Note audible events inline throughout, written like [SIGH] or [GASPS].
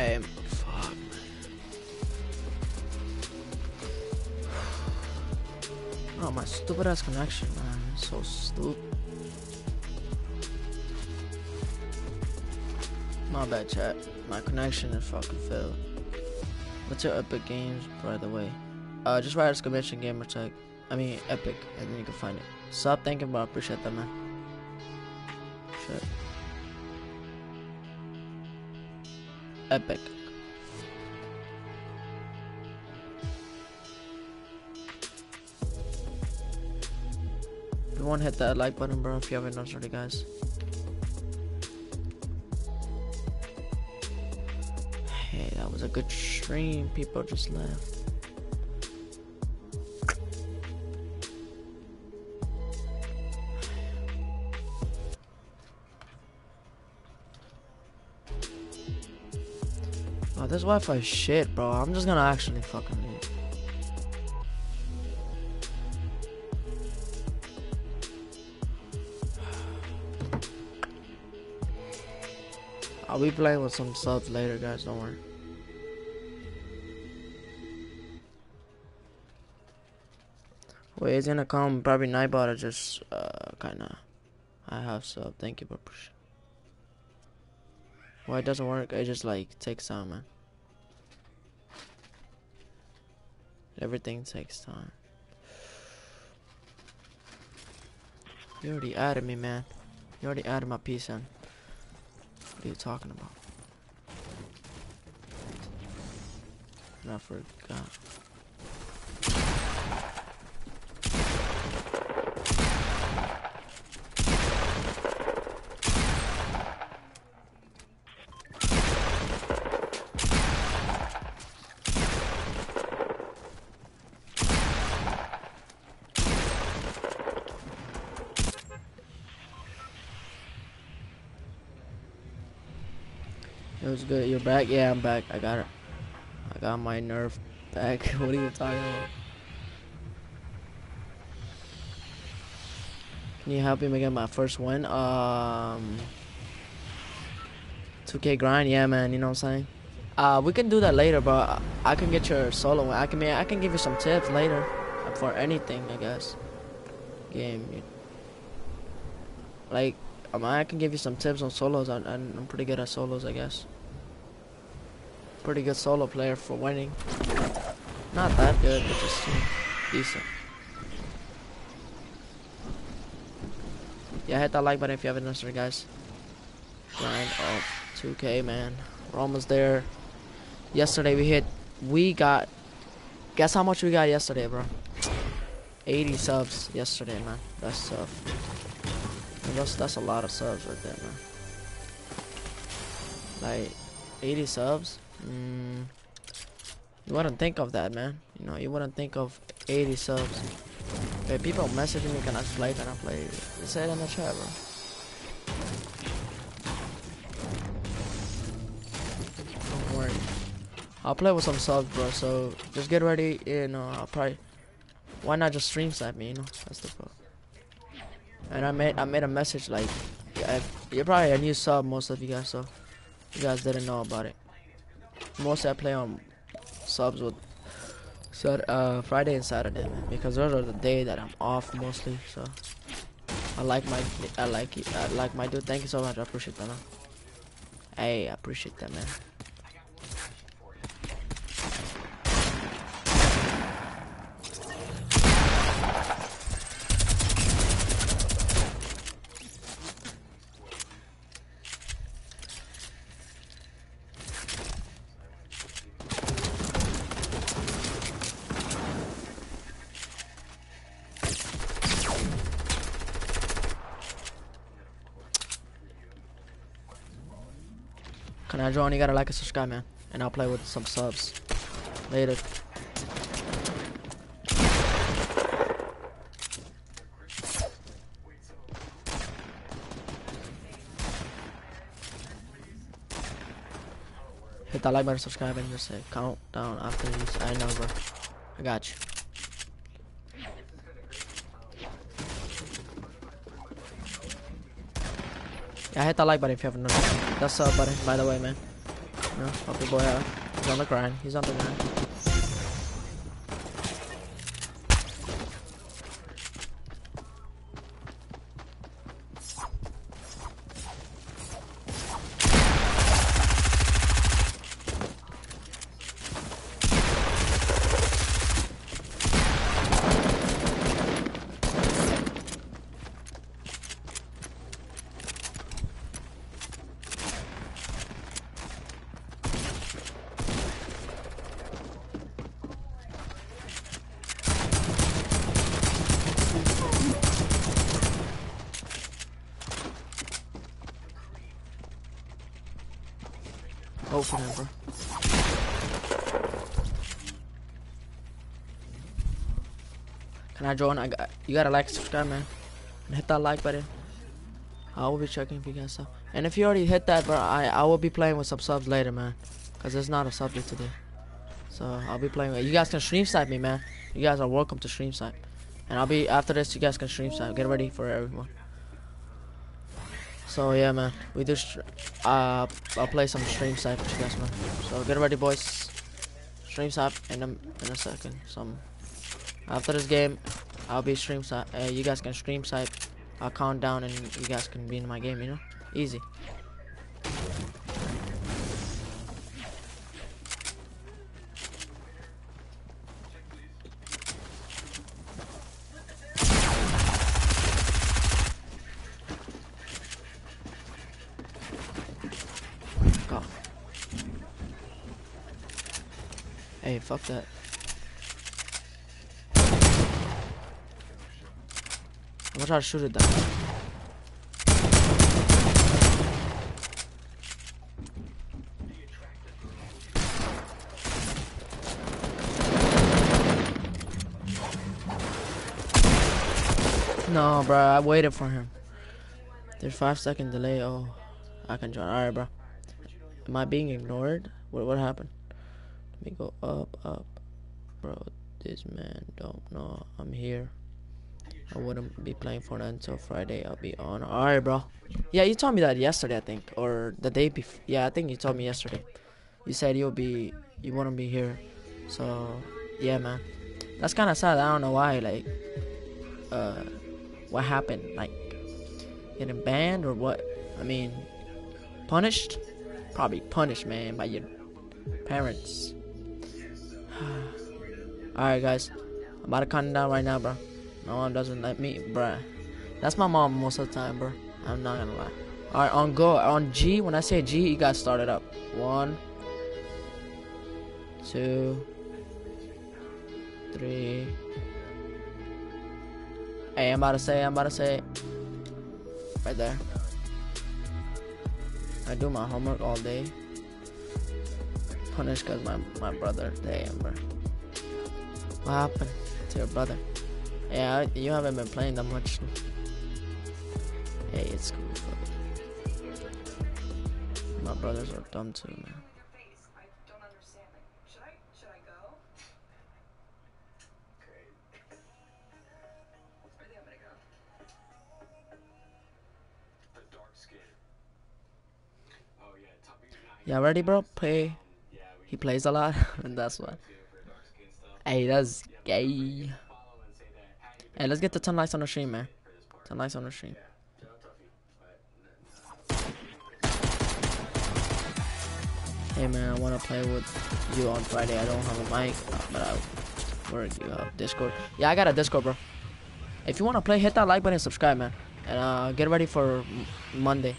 Hey, fuck. Oh, my stupid ass connection, man. So stupid. My bad, chat. My connection is fucking failed. What's your Epic Games, by the way? Uh, just write exclamation gamer tag. I mean, Epic, and then you can find it. Stop thinking about appreciate that, man. Shit. Epic. Everyone hit that like button, bro, if you haven't already, guys. Hey, that was a good stream. People just left. This Wi-Fi shit, bro. I'm just gonna actually fucking leave. I'll be playing with some subs later, guys. Don't worry. Wait, it's gonna come probably Nightbot or just uh kinda I have sub. Thank you, but why it doesn't work? It just like takes time, man. Everything takes time. You already added me, man. You already added my piece in. What are you talking about? I forgot. Good. You're back? Yeah, I'm back. I got it. I got my nerve back. [LAUGHS] what are you talking about? Can you help me get my first win? Um, 2K grind, yeah, man. You know what I'm saying? Uh, we can do that later, but I can get your solo win. I can, I can give you some tips later for anything, I guess. Game, like, um, I can give you some tips on solos. I, I'm pretty good at solos, I guess. Pretty good solo player for winning. Not that good, but just you know, decent. Yeah, hit that like button if you haven't done guys. Grind of 2K, man. We're almost there. Yesterday we hit, we got, guess how much we got yesterday, bro? 80 subs yesterday, man. That's tough. That's, that's a lot of subs right there, man. Like, 80 subs? Mm, you wouldn't think of that, man. You know, you wouldn't think of 80 subs. Hey, people messaging me, can I play, can I play? Say it in the chat, bro. Don't worry. I'll play with some subs, bro, so just get ready, you know, I'll probably... Why not just stream snipe me, you know? That's the problem. And I made I made a message like, yeah, you're probably a new sub, most of you guys, so you guys didn't know about it. Mostly I play on subs with Sat uh, Friday and Saturday, man, because those are the day that I'm off mostly. So I like my I like it. I like my dude. Thank you so much. I appreciate that, man. Hey, I appreciate that, man. I join? You gotta like and subscribe, man. And I'll play with some subs. Later. Hit that like button, subscribe, and just say countdown after these. I know. I got you. Yeah, hit that like button if you haven't it. That's a button, by the way, man. You know, boy. He's on the grind. He's on the grind. Open it, bro. Can I join? I got you gotta like subscribe man. And hit that like button. I will be checking if you guys sub. And if you already hit that bro, I I will be playing with some subs later man. Cause it's not a subject today. So I'll be playing with you guys can stream snipe me man. You guys are welcome to stream snipe. And I'll be after this you guys can stream snipe. Get ready for everyone. So yeah, man, we just uh, I'll play some stream side for you guys, man. So get ready, boys. Stream side in a in a second. Some after this game, I'll be stream. Uh, you guys can stream side. I'll count down and you guys can be in my game. You know, easy. Hey, fuck that. It down. No, bro, I waited for him. There's five second delay. Oh, I can join. Alright, bro. Am I being ignored? What what happened? Let me go up, up. Bro, this man don't know I'm here. I wouldn't be playing Fortnite until Friday. I'll be on. Alright, bro. Yeah, you told me that yesterday, I think. Or the day before. Yeah, I think you told me yesterday. You said you'll be, you wouldn't be here. So, yeah, man. That's kind of sad. I don't know why. Like, uh, what happened? Like, getting banned or what? I mean, punished? Probably punished, man, by your parents. [SIGHS] Alright, guys. I'm about to count down right now, bro. No one doesn't let me, bruh. That's my mom most of the time, bro. I'm not gonna lie. Alright, on go. On G, when I say G, you guys start it up. One, two, three. Hey, I'm about to say, I'm about to say. Right there. I do my homework all day. Punished because my, my brother. Damn, bro. What happened to your brother? Yeah, you haven't been playing that much. Hey, it's cool. My brothers are dumb too, man. Yeah, ready, bro? Play. He plays a lot, [LAUGHS] and that's why. Hey, that's gay. Hey, let's get the 10 likes on the stream, man. 10 likes on the stream. Hey, man, I want to play with you on Friday. I don't have a mic, but I work you have Discord. Yeah, I got a Discord, bro. If you want to play, hit that like button and subscribe, man. And uh, get ready for Monday.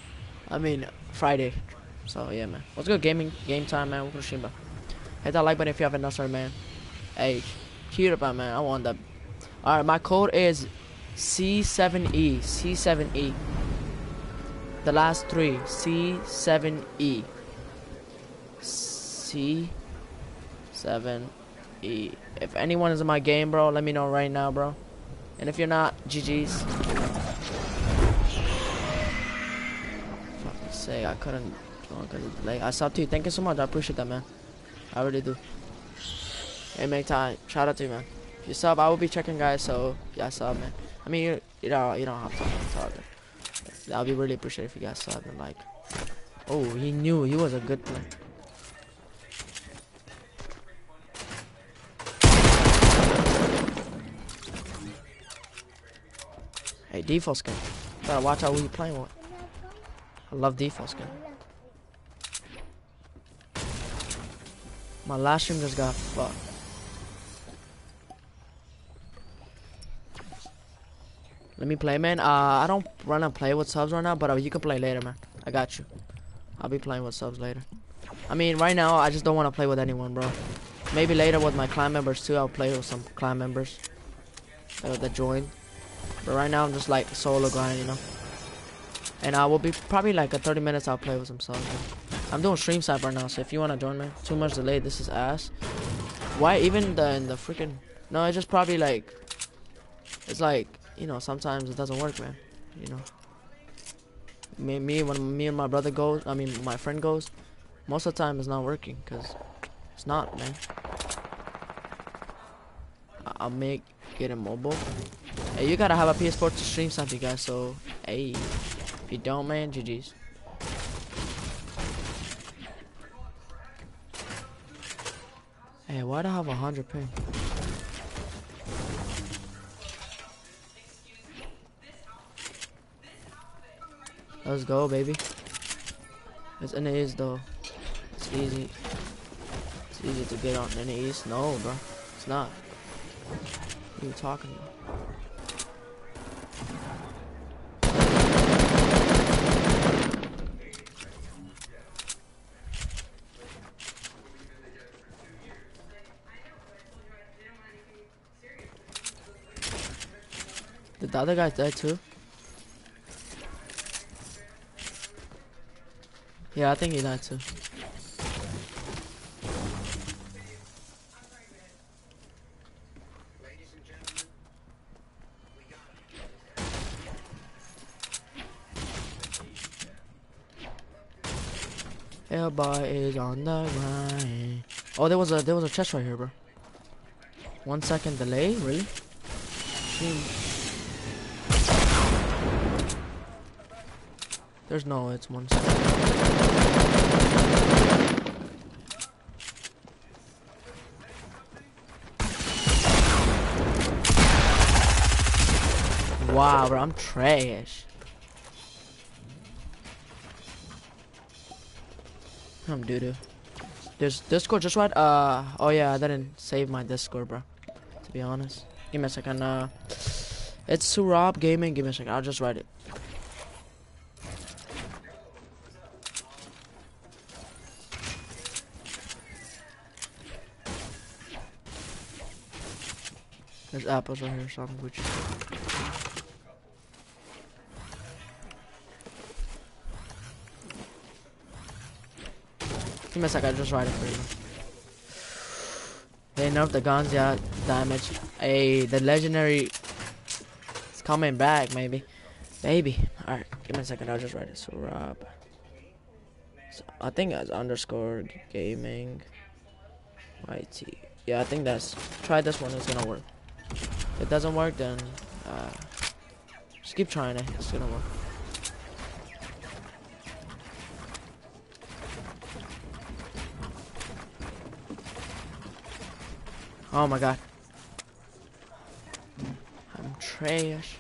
I mean, Friday. So, yeah, man. Let's go gaming game time, man. We're going to Hit that like button if you haven't done so, man. Hey, keep up, man. I want that. Alright, my code is C7E. C7E. The last three. C7E. C7E. If anyone is in my game, bro, let me know right now, bro. And if you're not, GG's. Fucking say, I couldn't. Like, I saw too. Thank you so much. I appreciate that, man. I really do. Hey, make time. Shout out to you, man. You sub, I will be checking guys, so yeah, sub man. I mean you, you know you don't have to sub. That would be really appreciated if you guys sub and like. Oh, he knew he was a good player. Hey, default skin. Gotta watch out who you playing with. I love default skin. My last stream just got fucked. Let me play, man. Uh, I don't run and play with subs right now, but uh, you can play later, man. I got you. I'll be playing with subs later. I mean, right now, I just don't want to play with anyone, bro. Maybe later with my clan members, too. I'll play with some clan members uh, that join. But right now, I'm just, like, solo grind, you know. And I will be probably, like, a 30 minutes, I'll play with some subs, man. I'm doing stream side right now, so if you want to join me, too much delay, this is ass. Why even the, in the freaking... No, it's just probably, like... It's like, you know, sometimes it doesn't work, man. You know me, me when me and my brother goes, I mean my friend goes, most of the time it's not working because it's not, man. I'll make it mobile. Hey, you gotta have a PS4 to stream something, guys. So, hey, if you don't, man, GG's. Hey, why do I have a hundred ping? Let's go, baby. It's NAs though. It's easy. It's easy to get on NAs. No, bro. It's not. What are you talking about? Did the other guy die too? Yeah, I think he died too. Everybody is on the grind. Oh, there was a there was a chest right here, bro. One second delay, really? There's no, it's one second. Wow, bro, I'm trash. I'm doo doo. There's Discord just right. Uh, oh yeah, I didn't save my Discord, bro. To be honest, give me a second. Uh, it's Suhrab Gaming. Give me a second. I'll just write it. There's apples right here, so I'm Gucci. Sec, I just write it for you. They nerfed the guns, yeah, damage. Hey, the legendary is coming back, maybe. Maybe. Alright, give me a second, I'll just write it. So, Rob. So, I think it's underscore gaming. YT. Yeah, I think that's. Try this one, it's gonna work. If it doesn't work, then uh, just keep trying it. It's gonna work. Oh my god. I'm trash.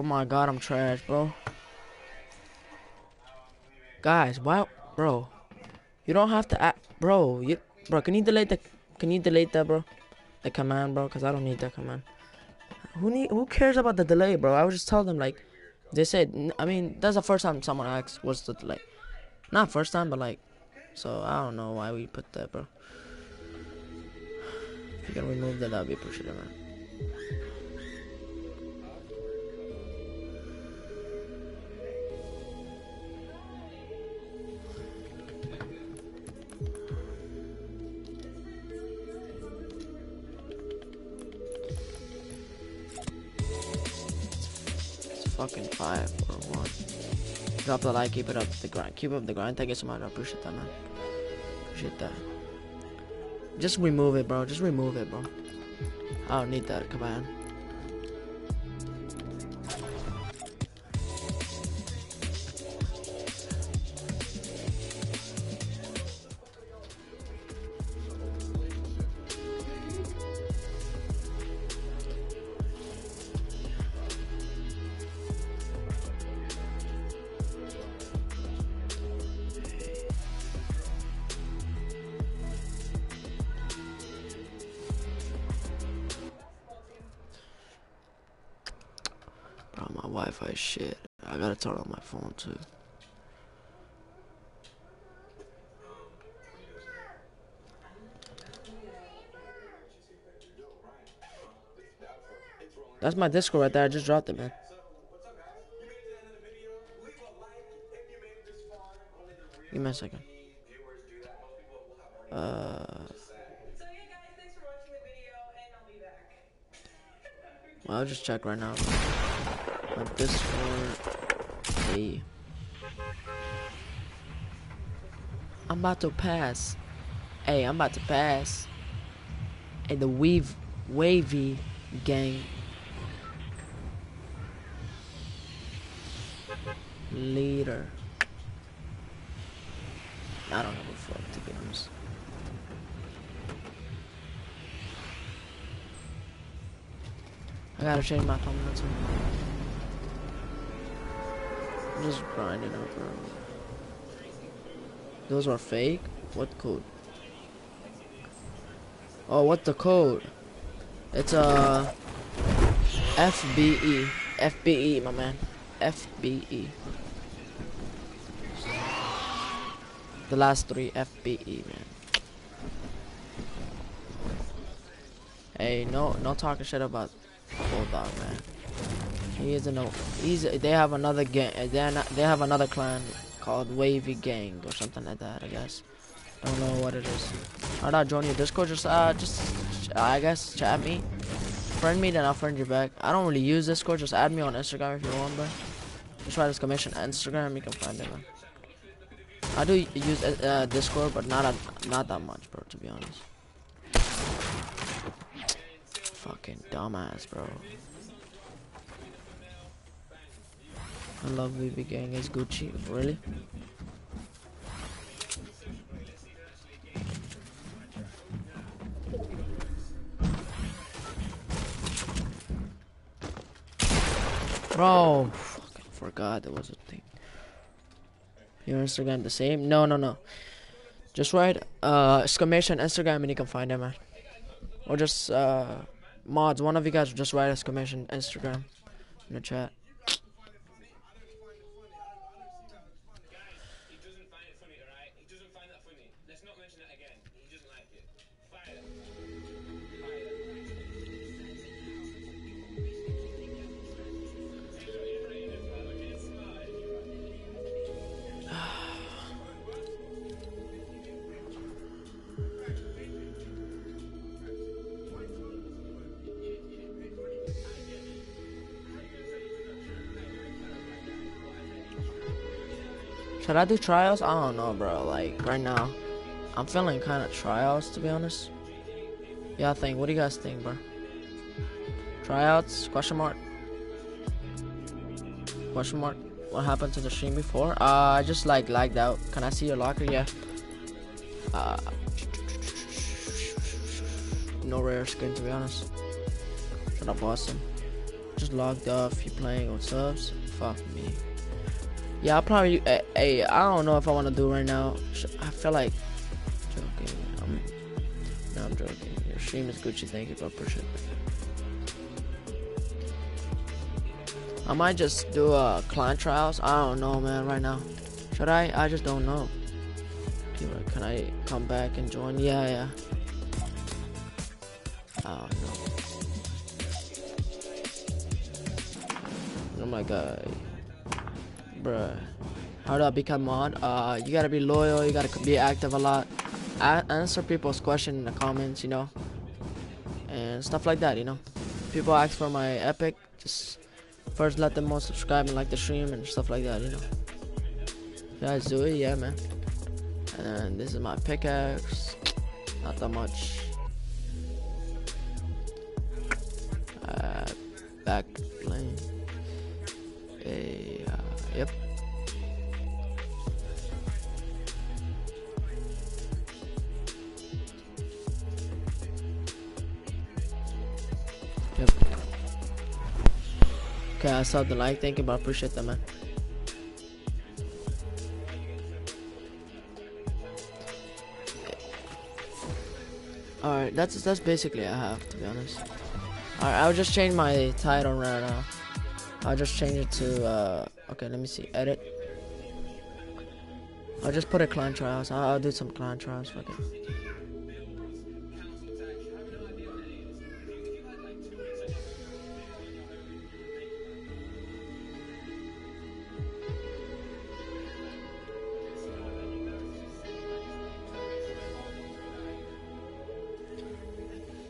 Oh my god, I'm trash, bro. Guys, why, bro? You don't have to act, bro. You, bro, can you delete the, can you delete that, bro? The command, bro, because I don't need that command. Who need, who cares about the delay, bro? I would just tell them like, they said. I mean, that's the first time someone asked what's the delay. Not first time, but like, so I don't know why we put that, bro. If you can remove that, that'd be appreciated, man. Fucking five or one. Drop the like, keep it up the grind. Keep up the grind. Thank you so much. I appreciate that, man. Appreciate that. Just remove it, bro. Just remove it, bro. I don't need that command. Bro, Wi-Fi shit. I gotta turn on my phone too. That's my Discord right there. I just dropped it, man. Give me a second. Uh, well, I'll just check right now. My Discord. Hey. I'm about to pass. Hey, I'm about to pass. Hey, the weave wavy gang. Leader. I don't give a fuck to be honest. I gotta change my thumbnail too. I'm just grinding up, bro. Those are fake? What code? Oh, what the code? It's uh FBE. FBE, my man. FBE. The last three FBE, man. Hey, no, no talking shit about Bulldog, man. He isn't no. He's. They have another gang. They they have another clan called Wavy Gang or something like that. I guess. I don't know what it is. How do I join your Discord? Just uh, just I guess chat me, friend me, then I'll friend you back. I don't really use Discord. Just add me on Instagram if you want, bro. Just write commission Instagram. You can find it, man. I do use uh, Discord, but not a, not that much, bro. To be honest. Fucking dumbass, bro. I love BB Gang. It's Gucci. Really? Bro, fucking forgot there was a thing. Your Instagram the same? No, no, no. Just write uh exclamation Instagram and you can find it, man. Or just uh mods. One of you guys just write exclamation Instagram in the chat. Should I do trials? I don't know, bro. Like right now, I'm feeling kind of trials to be honest. Yeah, I think. What do you guys think, bro? Tryouts? Question mark. Question mark. What happened to the stream before? Uh, I just like lagged out. Can I see your locker? Yeah. Uh, no rare skin to be honest. Shut up, Austin. Just logged off. You playing? What's up? Fuck me. Yeah, I'll probably. Hey, hey, I don't know if I want to do right now. I feel like joking. I'm, no, I'm joking. Your stream is Gucci. Thank you, bro. Appreciate it. I might just do uh, clan trials. I don't know, man. Right now, should I? I just don't know. Can I come back and join? Yeah, yeah. I don't. Oh my god bruh. How do I become mod? Uh, you gotta be loyal. You gotta be active a lot. A- answer people's questions in the comments, you know, and stuff like that. You know, people ask for my epic. Just first let them all subscribe and like the stream and stuff like that. You know. Do it, yeah, man. And then this is my pickaxe. Not that much. Uh, back plane. A, uh, yep. Yep. Okay, I saw the like. Thank you, but I appreciate that, man. Alright, that's that's basically I have to be honest. Alright, I'll just change my title right now. I'll just change it to uh okay let me see. Edit. I'll just put a clan trials. I'll, I'll do some clan trials, fuck it.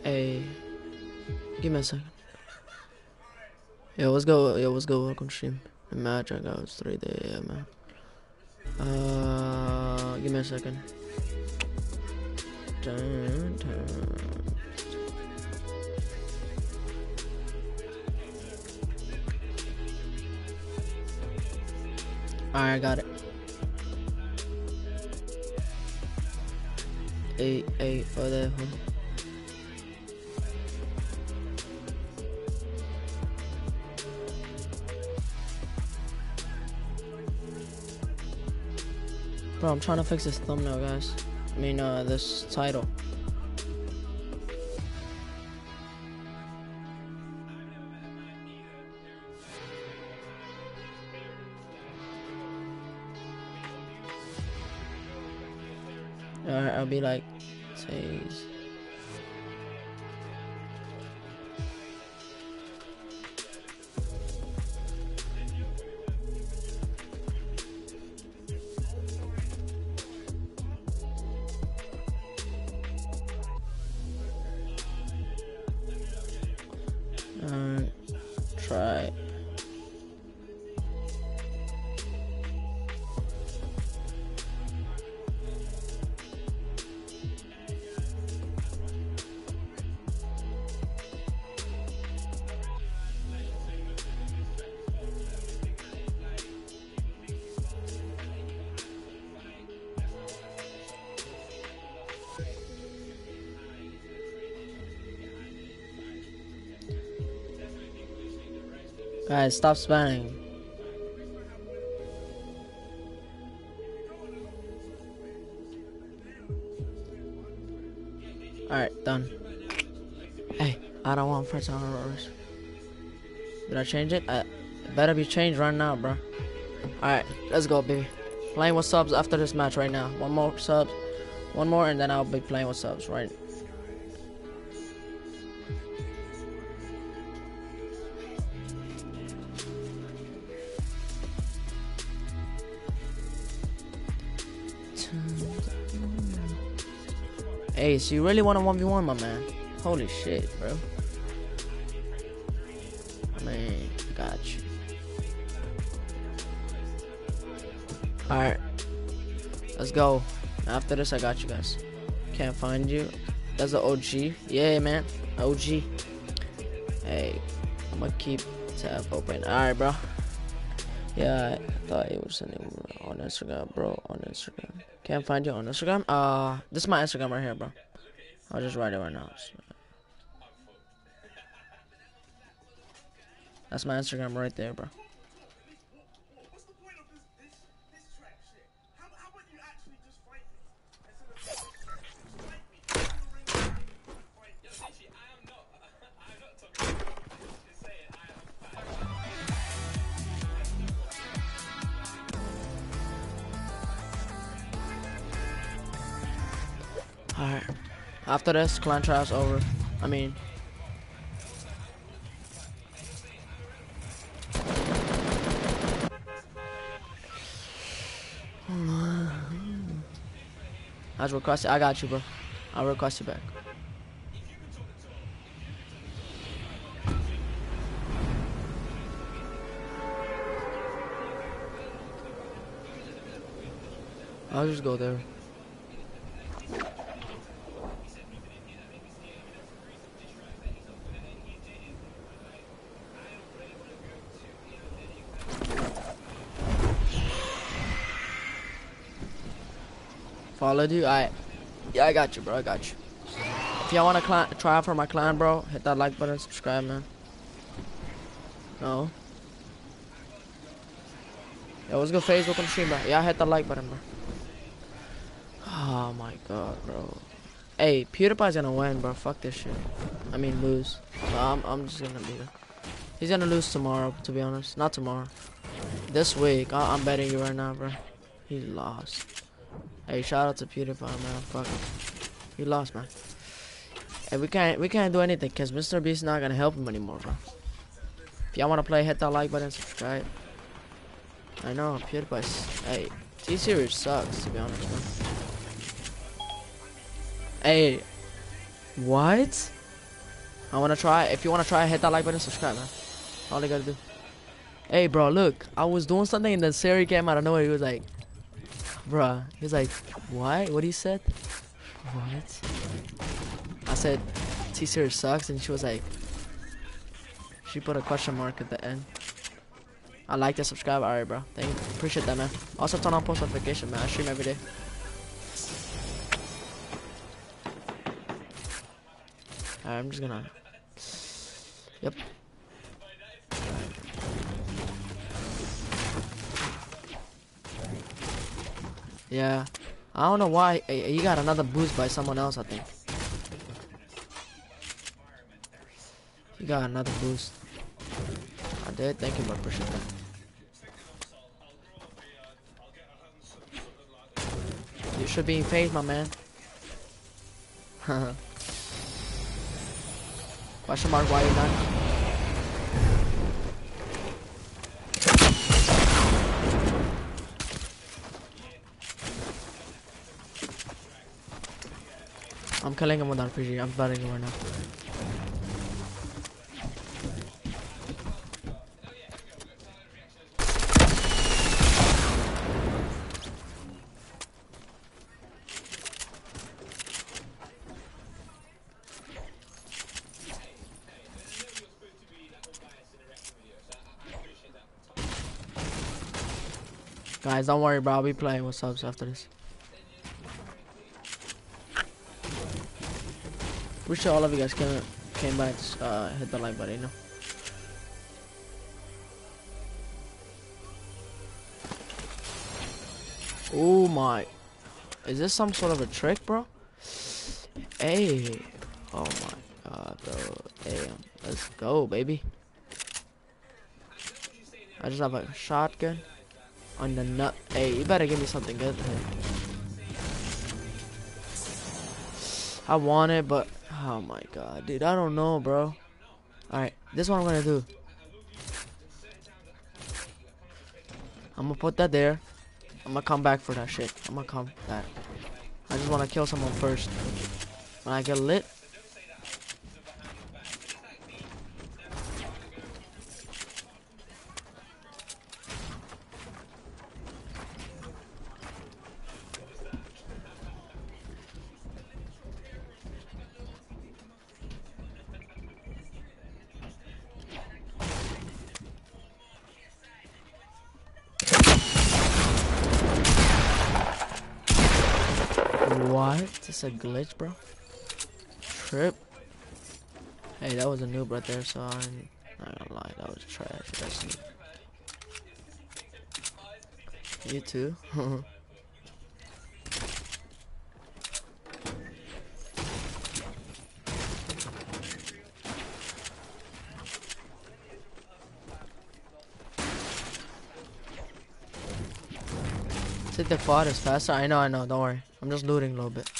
Hey, give me a second. Yo, let's go. Yo, let's go. Welcome stream. The match I was three day. Yeah, man. Uh, give me a second. Dun, dun. Alright, I got it. Eight, eight, whatever. Bro, I'm trying to fix this thumbnail, guys. I mean, uh, this title. Alright, I'll be like, Stop spamming. Alright, done. Hey, I don't want first on rollers. Did I change it? Uh, it better be changed right now, bro. Alright, let's go, baby. Playing with subs after this match right now. One more subs. One more, and then I'll be playing with subs, right? So you really want to 1v1, my man? Holy shit, bro. I mean, got you. Alright. Let's go. After this, I got you guys. Can't find you. That's the OG. Yeah, man. OG. Hey, I'm gonna keep tab open. Alright, bro. Yeah, I thought it was on Instagram, bro. On Instagram. Can't find you on Instagram. Uh, this is my Instagram right here, bro. I'll just write it right now. That's my Instagram right there, bro. After this, clan trials over. I mean. I was requested. I got you, bro. I'll request you back. I'll just go there. Followed you? I, yeah, I got you, bro. I got you. If y'all wanna clan, try out for my clan, bro, hit that like button, subscribe, man. No. Yo, what's good, Facebook on the stream, bro? Yeah, hit that like button, bro. Oh my god, bro. Hey, PewDiePie's gonna win, bro. Fuck this shit. I mean, lose. I'm, I'm just gonna him. He's gonna lose tomorrow, to be honest. Not tomorrow. This week. I, I'm betting you right now, bro. He lost. Hey, shout out to PewDiePie, man. Fuck. He lost, man. Hey, we can't we can't do anything because Mr. Beast's not gonna help him anymore, bro. If y'all wanna play, hit that like button, subscribe. I know, PewDiePie's. Hey, T Series sucks, to be honest, man. Hey, what? I wanna try. If you wanna try, hit that like button, subscribe, man. All you gotta do. Hey, bro, look. I was doing something and then Siri came out of nowhere. He was like, bruh. He was like, what? What he said? What? I said, T Series sucks, and she was like, she put a question mark at the end. I like to subscribe. Alright, bro. Thank you. Appreciate that, man. Also, turn on post notification, man. I stream every day. Alright, I'm just gonna. Yep. Yeah. I don't know why. eh, He got another boost by someone else, I think. You got another boost. I did. Thank you, my that. You should be in phase, my man. [LAUGHS] Question mark, why you not? I'm killing him with RPG. I'm betting him right now. Guys, don't worry, bro. I'll be playing with subs after this. Wish all of you guys came came by to uh, hit the like button, you know. Oh my. Is this some sort of a trick, bro? Hey. Oh my god, bro. Damn. Let's go, baby. I just have a shotgun on the nut. Hey, you better give me something good. I want it, but oh my god, dude, I don't know, bro. Alright, this is what I'm gonna do. I'm gonna put that there. I'm gonna come back for that shit. I'm gonna come back. I just wanna kill someone first. When I get lit. Glitch, bro? Trip. Hey, that was a noob right there, so I'm not gonna lie, that was trash. That's. You too. [LAUGHS] Take the is faster. I know, I know. Don't worry. I'm just looting a little bit.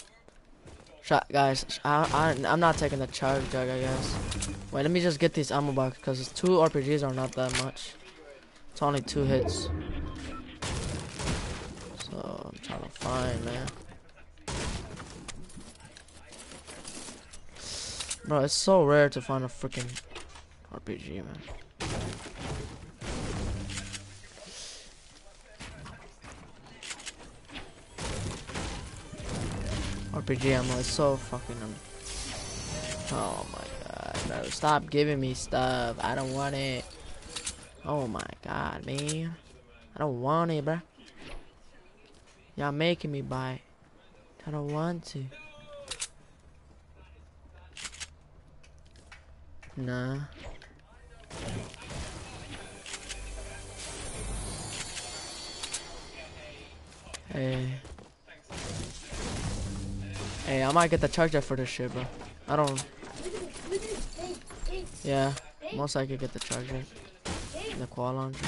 Guys. I, I, I'm not taking the charge jug, I guess. Wait, let me just get these ammo box because two RPGs are not that much. It's only two hits. So I'm trying to find, man. Bro, it's so rare to find a freaking RPG, man. Ammo is so fucking. Oh my god, bro! Stop giving me stuff. I don't want it. Oh my god, man! I don't want it, bro. Y'all making me buy. it. I don't want to. Nah. Hey. Hey, I might get the charger for this shit, bro. I don't. Yeah, most likely get the charger. The quad launcher.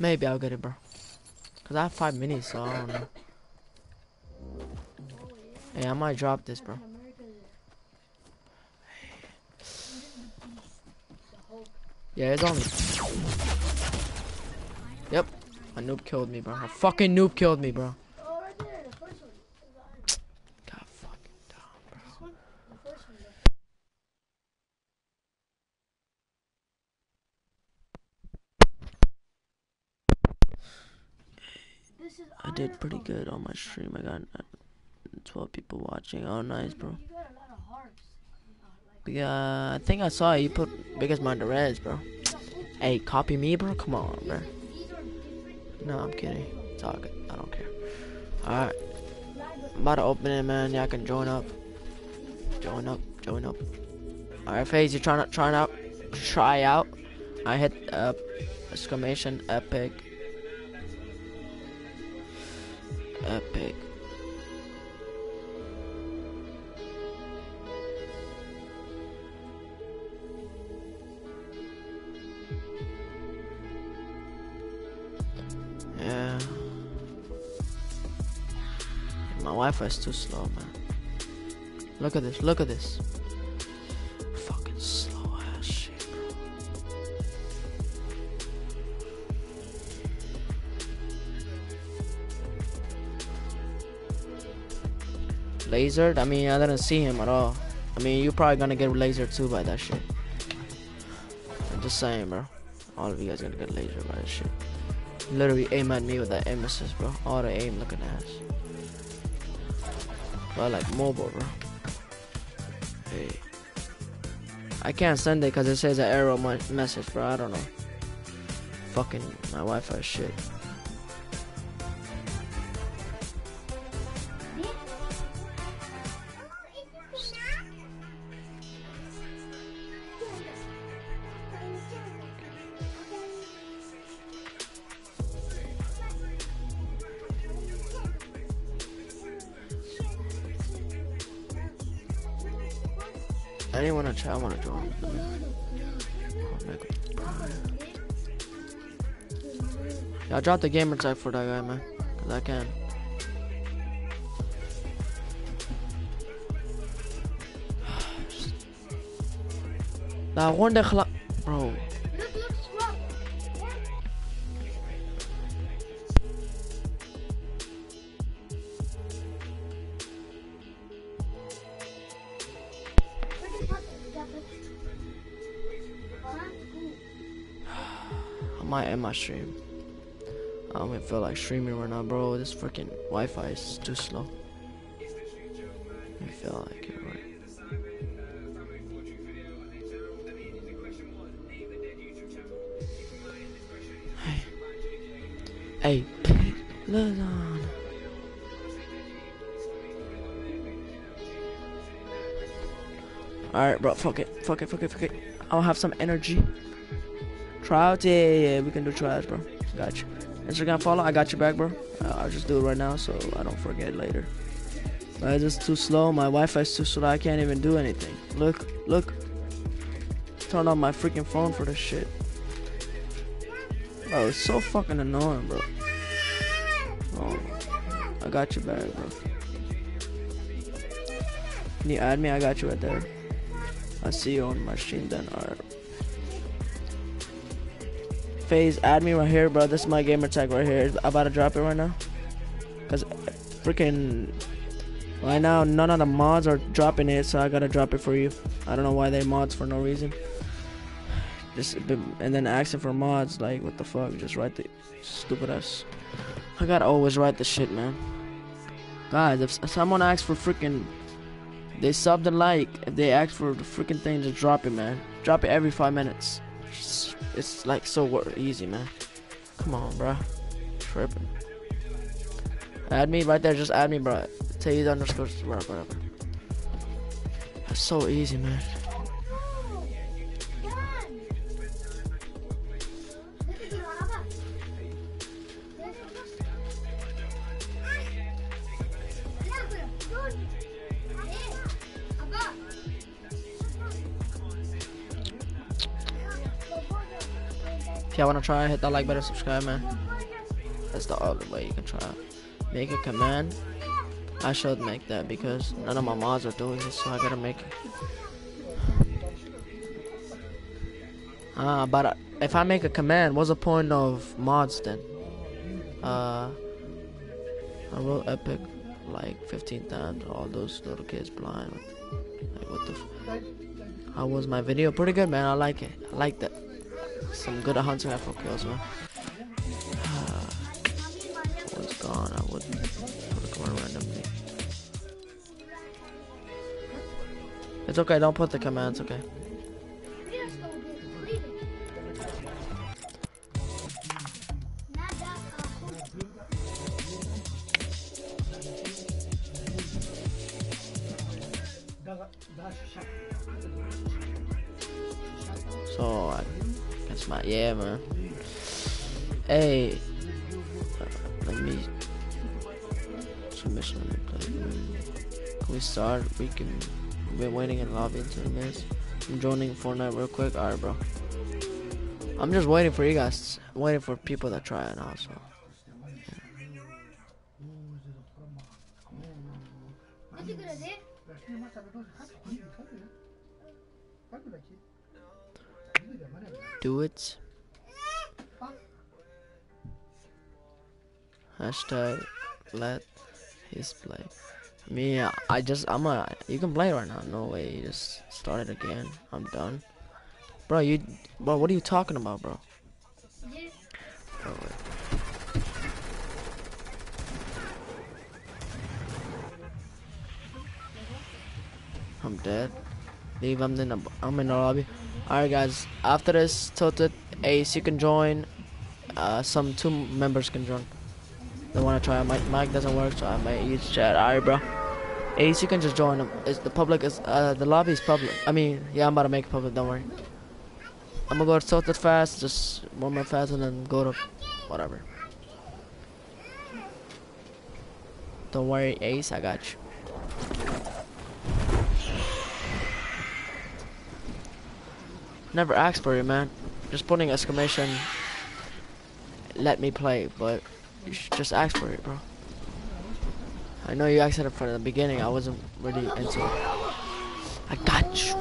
Maybe I'll get it, bro. Cause I have five minutes, so I don't know. Hey, I might drop this, bro. Yeah, it's only. Yep, a noob killed me, bro. A fucking noob killed me, bro. Oh, right there, the first one. God fucking dumb, bro. The first one. This is I did pretty good on my stream. I got uh, 12 people watching. Oh, nice, bro. You got a lot of hearts. Yeah, I think I saw you put biggest Monterez, bro. Hey, copy me, bro. Come on, bro. No, I'm kidding. It's all good. I don't care. Alright. I'm about to open it, man. Y'all can join up. Join up. Join up. Alright, FaZe, you trying to trying out try out. I hit uh exclamation epic. Epic. Is too slow, man. Look at this. Look at this. Fucking slow ass shit, bro. Lasered? I mean, I didn't see him at all. I mean, you're probably gonna get lasered too by that shit. I'm just saying, bro. All of you guys gonna get lasered by that shit. Literally aim at me with that aim assist, bro. Auto aim looking ass. But I like mobile, bro. Hey. I can't send it because it says an error message, bro. I don't know. Fucking my Wi-Fi shit. Drop the gamer tag for that guy, man. Cause I can. [SIGHS] Nah, gewoon de. Bro. [SIGHS] I might end my stream. I don't feel like streaming right now, bro. This freaking Wi-Fi is too slow. I feel like it, right? Hey, hey, pick Lozon. Alright, bro, fuck it, fuck it, fuck it, fuck it. I'll have some energy. Trials, yeah, yeah, yeah, we can do trials, bro. Got you. Instagram follow, I got your back, bro. Uh, I'll just do it right now so I don't forget later. It's just too slow. My Wi-Fi is too slow. I can't even do anything. Look, look. Turn on my freaking phone for this shit. Bro, it's so fucking annoying, bro. Oh, I got your back, bro. Can you add me? I got you right there. I'll see you on stream then. Alright. FaZe, add me right here, bro. This is my gamer tag right here. I'm about to drop it right now. Cause freaking right now none of the mods are dropping it, so I gotta drop it for you. I don't know why they mods for no reason. just and then asking for mods. Like, what the fuck? Just write the stupid ass. I gotta always write the shit, man. Guys, if someone asks for freaking, they sub the like. If they ask for the freaking thing, just drop it, man. Drop it every five minutes. It's, it's like so easy, man. Come on, bro. Tripping. Add me right there. Just add me, bro. Taze underscore, whatever. That's so easy, man. If y'all wanna try, hit that like button, subscribe, man. That's the only way you can try. Make a command. I should make that because none of my mods are doing it, so I gotta make it. Ah, but uh, if I make a command, what's the point of mods then? Uh, I wrote epic like 15 times. All those little kids blind. Like what the? F- How was my video? Pretty good, man. I like it. I like that. Some good hunting rifle kills, man. was gone. I would put one randomly. It's okay. Don't put the commands. Okay. So I my yeah, man. Hey, uh, let me submission. Can we start? We can. Been waiting in lobby until minutes. I'm joining Fortnite real quick. Alright, bro. I'm just waiting for you guys. waiting for people that try it also. Do it. Hashtag let his play. Me, I- just, I'm a, you can play right now. No way, you just start it again. I'm done. Bro, you, bro, what are you talking about, bro? I'm dead. Leave, I'm in the, I'm in the lobby. Alright guys, after this tilted ace you can join. Uh, some two members can join. They wanna try. My mic doesn't work, so I might use chat. Alright, bro. Ace, you can just join. Is the public is uh the lobby is public. I mean, yeah, I'm about to make it public. Don't worry. I'm gonna go to tilted fast, just one more fast, and then go to whatever. Don't worry, Ace, I got you. Never asked for it, man. Just putting exclamation. Let me play, but you should just ask for it, bro. I know you asked it from the beginning. I wasn't really into it. I got you.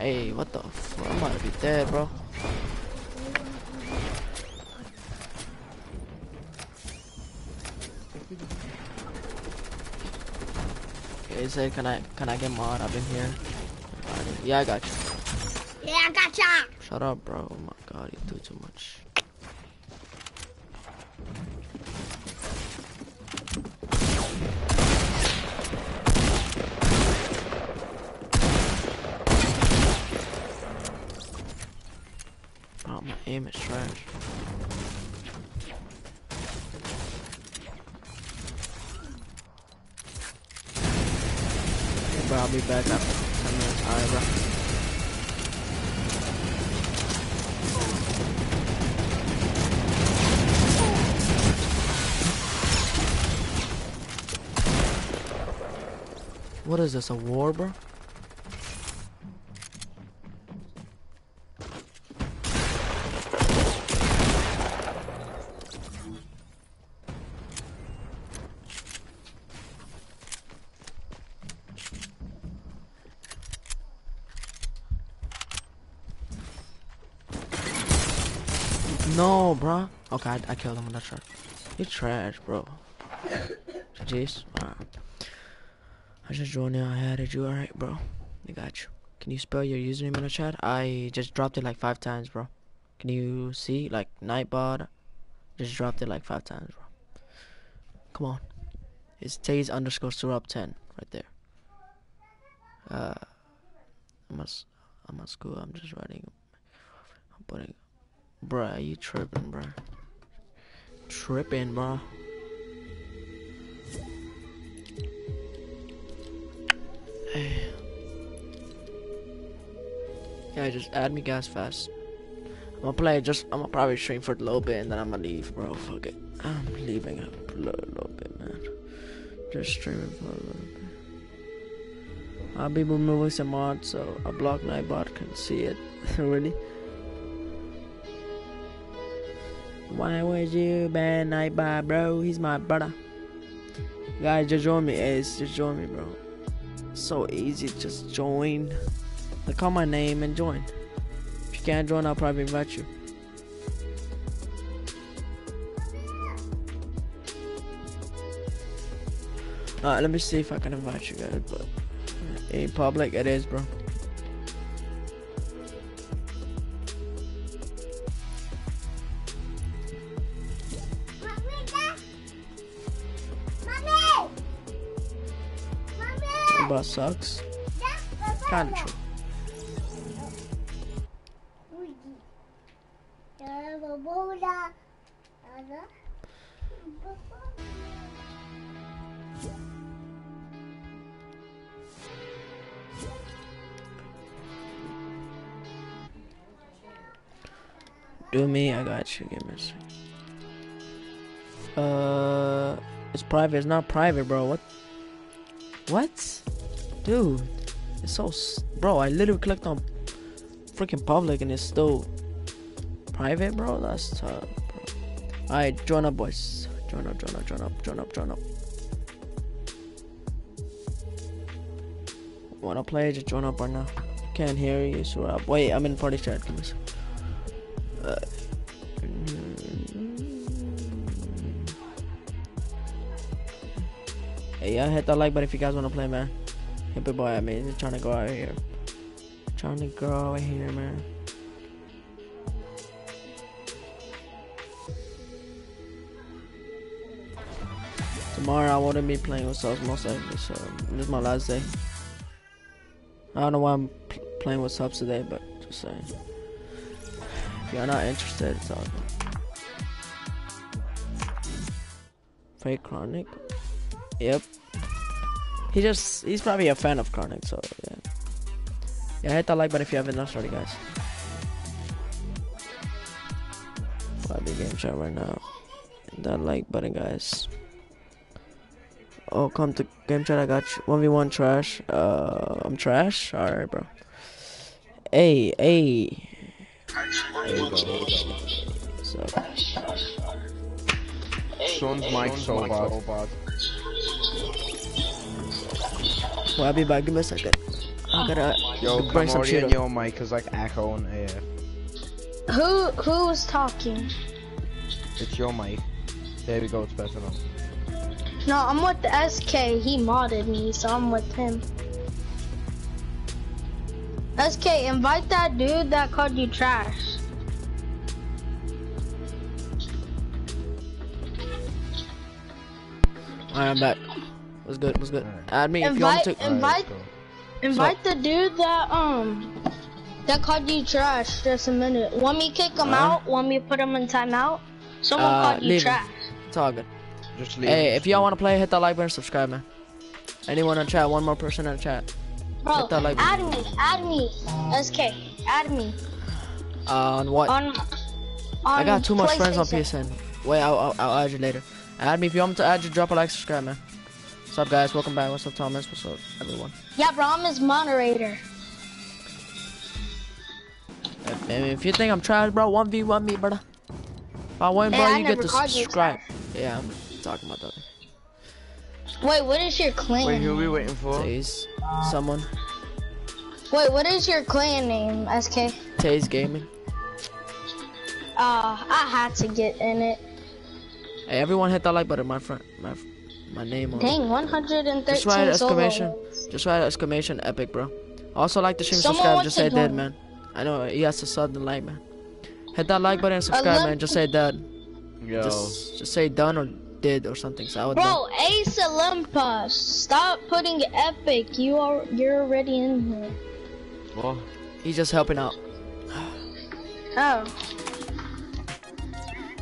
Hey, what the? F I'm about to be dead, bro. He said, can I can I get mod? I've been here. Yeah, I got you. Yeah, I gotcha. Shut up, bro. Oh my god, you do too much. Oh, my aim is trash. Okay, bro, I'll be back after is this, a war, bro? No, bro. Okay, I, I killed him with that truck. You trash, bro. [COUGHS] Alright. I just joined you. I added you. Alright, bro. I got you. Can you spell your username in the chat? I just dropped it like five times, bro. Can you see? Like Nightbot. Just dropped it like five times, bro. Come on. It's Taze underscore Suhrab 10 right there. Uh, I'm at, I'm at school. I'm just writing. I'm putting. Bruh, you tripping, bruh. Tripping, bruh. [SIGHS] Yeah, just add me guys fast. I'm gonna play just I'm gonna probably stream for a little bit and then I'm gonna leave, bro. Fuck it. I'm leaving a little, bit, man. Just streaming for a little bit. I'll be removing some mods so a block Nightbot can see it. [LAUGHS] really? Why would you ban Nightbot, bro? He's my brother. Guys, just join me, Ace. Just join me, bro. So easy, just join. Look call my name and join. If you can't join, I'll probably invite you. Alright, let me see if I can invite you guys, but in public it is, bro. Bus sucks. Kinda true. Do me, I got you. Give me a second. Uh, it's private. It's not private, bro. What? What? Dude, it's so. Bro, I literally clicked on freaking public and it's still private, bro. That's tough, bro. Alright, join up, boys. Join up, join up, join up, join up, join up. Wanna play? Just join up right now. Can't hear you, so uh, wait. I'm in party chat. Give me. Uh, Hey, yeah, hit that like button if you guys want to play, man. Hippie boy, I mean, trying to go out here. Trying to go out here, man. Tomorrow I wouldn't be playing with subs most likely, so this is my last day. I don't know why I'm playing with subs today, but just saying. If you're not interested, it's all good. Fake Chronic? Yep. He just, he's probably a fan of Chronic, so yeah. Yeah, hit that like button if you haven't done already, guys. I'll be game chat right now. Hit that like button, guys. Oh, come to game chat, I got you. 1v1 trash. Uh, I'm trash? Alright, bro. Hey, hey. So, Sean's mic so bad. Well, I'll be back. Give me a second. I gotta Yo, bring come some shit in up. your mic is like echoing AF. Who who's talking? It's your mic. There we go, it's better now. No, I'm with the SK. He modded me, so I'm with him. SK, invite that dude that called you trash. Alright, I'm back. What's good? What's good? Alright. Add me if you want Invite, to. invite, Alright, invite the dude that um that called you trash. Just a minute. Want me kick him Huh? out? Want me put him in timeout? Someone Uh, called you leave him. trash. It's all good. Just leave. Hey, if y'all want to play, hit that like button, subscribe, man. Anyone in chat? One more person in the chat. Bro, Hit that like add me, add me, SK, add me Uh, on what? on. on I got too much friends on PlayStation. PSN. Wait, I'll, I'll, I'll add you later. Add me if you want me to add you. Drop a like, subscribe, man. What's up, guys? Welcome back. What's up, Thomas? What's up, everyone? Yeah, bro, I'm his moderator. If, if you think I'm trash, bro, one v one me, brother. If I win, Hey, bro, I you get never to subscribe. Yeah, I'm talking about that. Wait, what is your clan? Wait, who are name? we waiting for? Taze, someone. Wait, what is your clan name, SK? Taze Gaming. Uh, I had to get in it. Hey, everyone hit that like button. My friend, my my name on. it. Dang, 113 Just write solo exclamation. wins. Just write exclamation epic, bro. Also like the stream, Someone subscribe. Just to say dead, man. I know he has to sub the like, man. Hit that like button and subscribe, man. Just say dead. Yo. Just, just say done or did or something. So I would know. Bro, Ace Olympus, stop putting epic. You are you're already in here. Well, He's just helping out. Oh,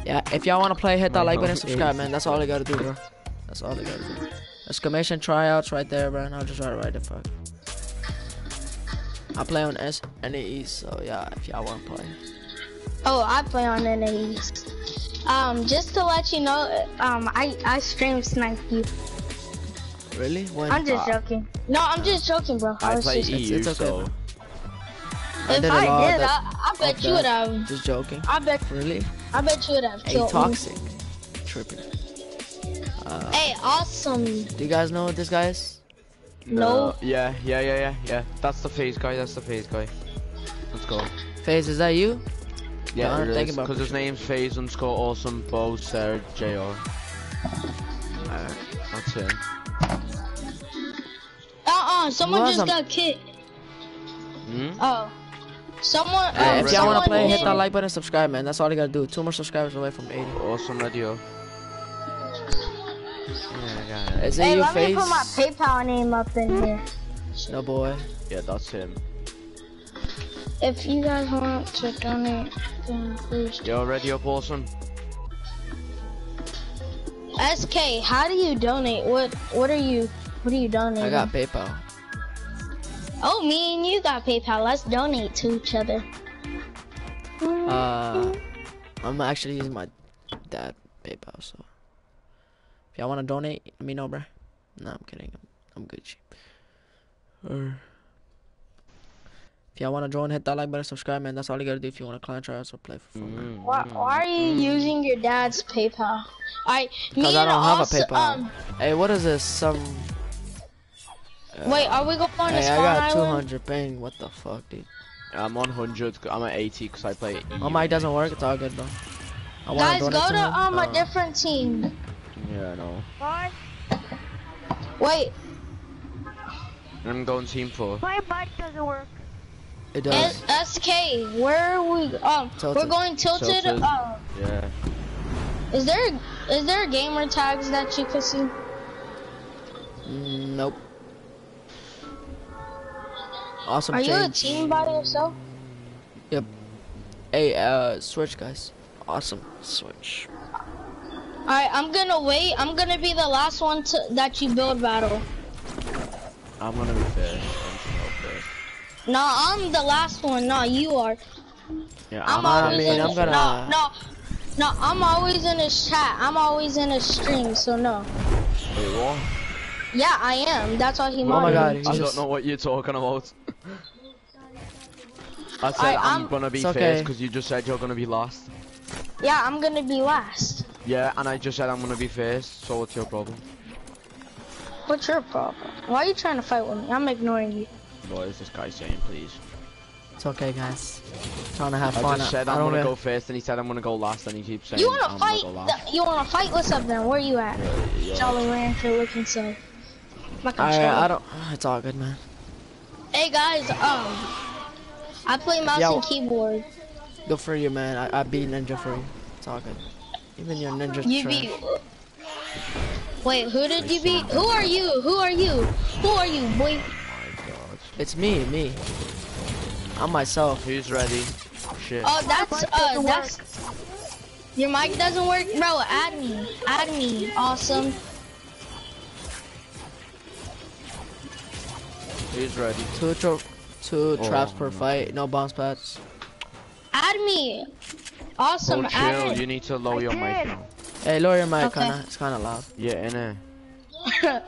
Yeah, if y'all wanna play, hit that My like button, home subscribe, is- man. That's all you gotta do, bro. That's all you gotta do. Exclamation tryouts right there, bro. And I'll just write it right the fuck. I play on S NAE, so yeah, if y'all wanna play. oh, I play on NAEs. Um, just to let you know, um, I I stream snipe you. Really? When? I'm just Uh, joking. No, I'm just joking, bro. I was play just, EU, it's okay, so man. I if did a I lot did, that- I, I bet of you would have. Just joking. I bet Really? I bet you would have Hey, killed me. toxic. Tripping. Hey, awesome. Do you guys know what this guy is? No. Yeah, yeah, yeah, yeah, yeah. That's the phase guy. That's the phase guy. Let's go. FaZe, is that you? Yeah, I'm it thinking is. about Because his pushing. name's Phase underscore awesome Bo Sarah Jr. Alright, that's him. Uh-uh, someone was just a- got kicked. Hmm? Oh. Someone, Hey, uh, if y'all wanna play, hit that like button, and subscribe, man. That's all you gotta do. Two more subscribers away from 80. Awesome radio. Yeah, I got it. Is it Hey, you, let me put my PayPal name up in here. Snowboy. Yeah, that's him. If you guys want to donate, then please. You already up awesome? SK, how do you donate? What What are you? What are you donating? I got PayPal. Oh, me and you got PayPal. Let's donate to each other. Uh, I'm actually using my dad PayPal, so if y'all wanna donate, let me know, bruh. No, I'm kidding. I'm, I'm Gucci. Or if y'all wanna join, hit that like button, subscribe, man. That's all you gotta do if you wanna clan tryouts or play for fun, man. Mm, Why, why are you using your dad's PayPal? I me Cause I don't have a PayPal. Um, Hey, what is this? Some. wait, are we going on Hey, this I got Island? 200 ping. What the fuck, dude? I'm on 100. I'm at 80 because I play EU. My mic doesn't work. It's all good, though. I wanna Guys, go to him. um a Uh, different team. Yeah, I know. Wait, I'm going team 4. My mic doesn't work. It does. S- SK, where are we? Um, Tilted. we're going tilted. Tilted. Uh, Yeah. is there is there gamer tags that you can see? Nope. Awesome Are you a change. team by yourself? Yep. Hey, uh, switch, guys. Awesome switch. Alright, I'm gonna wait. I'm gonna be the last one to, that you build battle. I'm gonna be first. I'm gonna go first. No, I'm the last one. No, you are. Yeah, I'm, I always mean, in I'm gonna- no, no, no. I'm always in his chat. I'm always in his stream. So no. Wait, what? Yeah, I am. That's why he Oh my God, me. I don't know what you're talking about. I said I- I'm, I'm- gonna be It's first because you just said you're gonna be last. Yeah, I'm gonna be last. Yeah, and I just said I'm gonna be first, so what's your problem? What's your problem? Why are you trying to fight with me? I'm ignoring you. What is this guy saying, please? It's okay, guys. trying to have I fun. just said I I'm don't gonna really- go first, and he said I'm gonna go last, and he keeps saying You wanna I'm fight? gonna go last. The, you wanna fight? What's up then? Where are you at? Yeah. Jolly Rancher looking so. My I, controller. I don't. [SIGHS] It's all good, man. Hey guys, um, I play mouse Yeah, and keyboard. Good for you, man. I, I beat Ninja for you. It's all good. Even your Ninja You trash. beat. Wait, who did you beat? Who are you? Who are you? Who are you, boy? It's me, me. I'm myself. Who's ready? Shit. Oh, that's uh, that's. Your mic doesn't work, bro. Add me, add me. Awesome. Who's ready? Two, tra- two Oh, traps per no. fight. No bounce pads. Add me. Awesome. Oh, chill. me. You need to lower your mic now. Hey, lower your mic, Okay. kinda. It's kinda loud. Yeah, innit? [LAUGHS]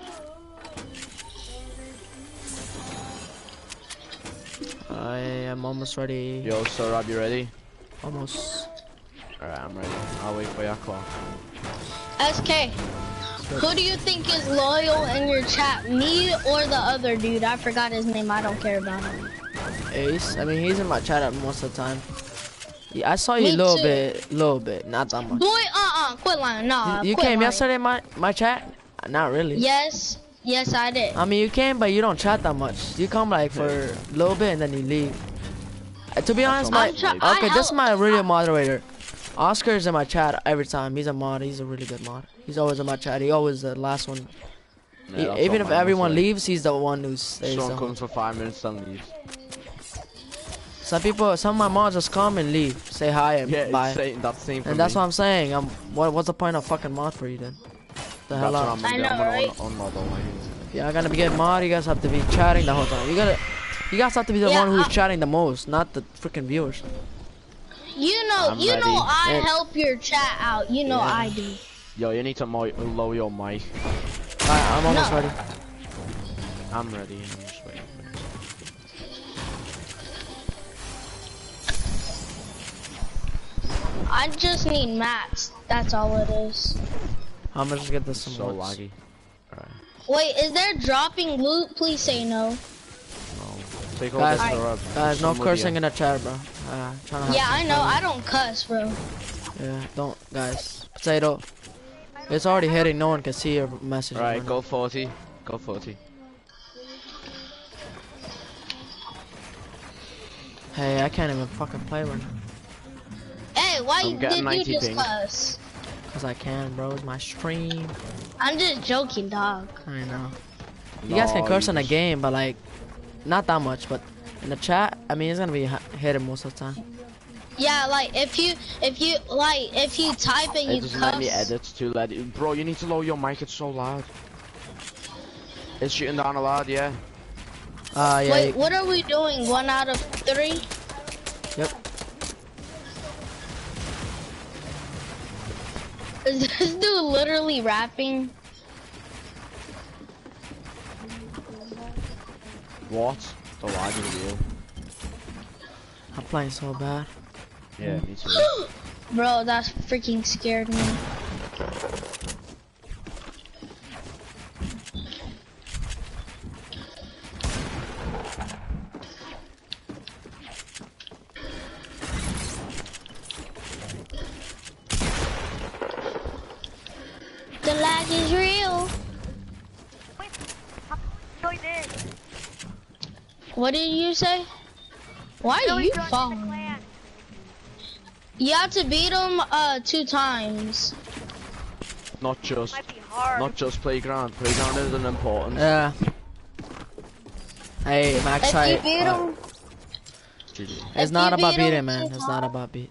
I am almost ready. Yo, Suhrab, you ready? Almost. Alright, I'm ready. I'll wait for your call. SK. Who do you think is loyal in your chat? Me or the other dude? I forgot his name. I don't care about him. Ace. I mean, he's in my chat most of the time. Yeah, I saw you a little too. bit, little bit, not that much. Boy, uh-uh. Quit lying. Nah. you quit came lying. yesterday, my my chat? Not really. Yes. Yes, I did. I mean, you came, but you don't chat that much. You come like for a little bit and then you leave. Uh, to be honest, my I'm try- I okay, this is my radio moderator. Oscar is in my chat every time. He's a mod. He's a really good mod. He's always in my chat. He always the last one. Yeah, He- even if everyone leaves, he's the one who stays. Someone comes for five minutes and leaves. Some people, some of my mods just come and leave, say hi and Yeah, bye. it's same, that's the same for and that's me. what I'm saying. I'm, what, what's the point of fucking mod for you then? The hell That's what out. I'm gonna I do. I'm gonna right? un- unmod all my If you're gonna be getting mod, you guys have to be chatting the whole time. You gotta, you guys have to be the Yeah, one who's I- chatting the most, not the freaking viewers. You know, I'm you know. I Yeah. help your chat out. You know, Yeah. I do. Yo, you need to mo- lower your mic. Alright, I'm almost No. ready. I'm ready. I just need mats. That's all it is. I'm gonna just get this some So mods. laggy. Alright. Wait, is there dropping loot? Please say no. No. Take all Guys, this Alright. for, uh, Guys, no cursing in the chat, bro. Uh, trying to Yeah, I know. fun. I don't cuss, bro. Yeah, don't, guys. Potato. It's already hitting. No one can see your message. Alright, right go 40. Go 40. Hey, I can't even fucking play right now. Hey, why I'm did you 90 just ping. cuss? Cause I can, bro. It's my stream. I'm just joking, dog. I know. You guys can curse in the game, but like, not that much. But in the chat, I mean, it's gonna be hi- hidden most of the time. Yeah, like if you if you like if you type and It you doesn't cuss. let me edit too loud. Bro, you need to lower your mic, it's so loud. It's shooting down a lot, yeah. Uh, yeah. Wait, what are we doing? One out of three? Yep. Is this dude literally rapping? What? The lag is real. I'm playing so bad. Yeah, me too. [GASPS] Bro, that freaking scared me. Say? Why are you joined following? You have to beat him uh two times. Not just, Might be hard. not just playground. Playground is an important. Yeah. Hey, Max, If I, you beat him, it's not about beat beating, man. It's not about beat.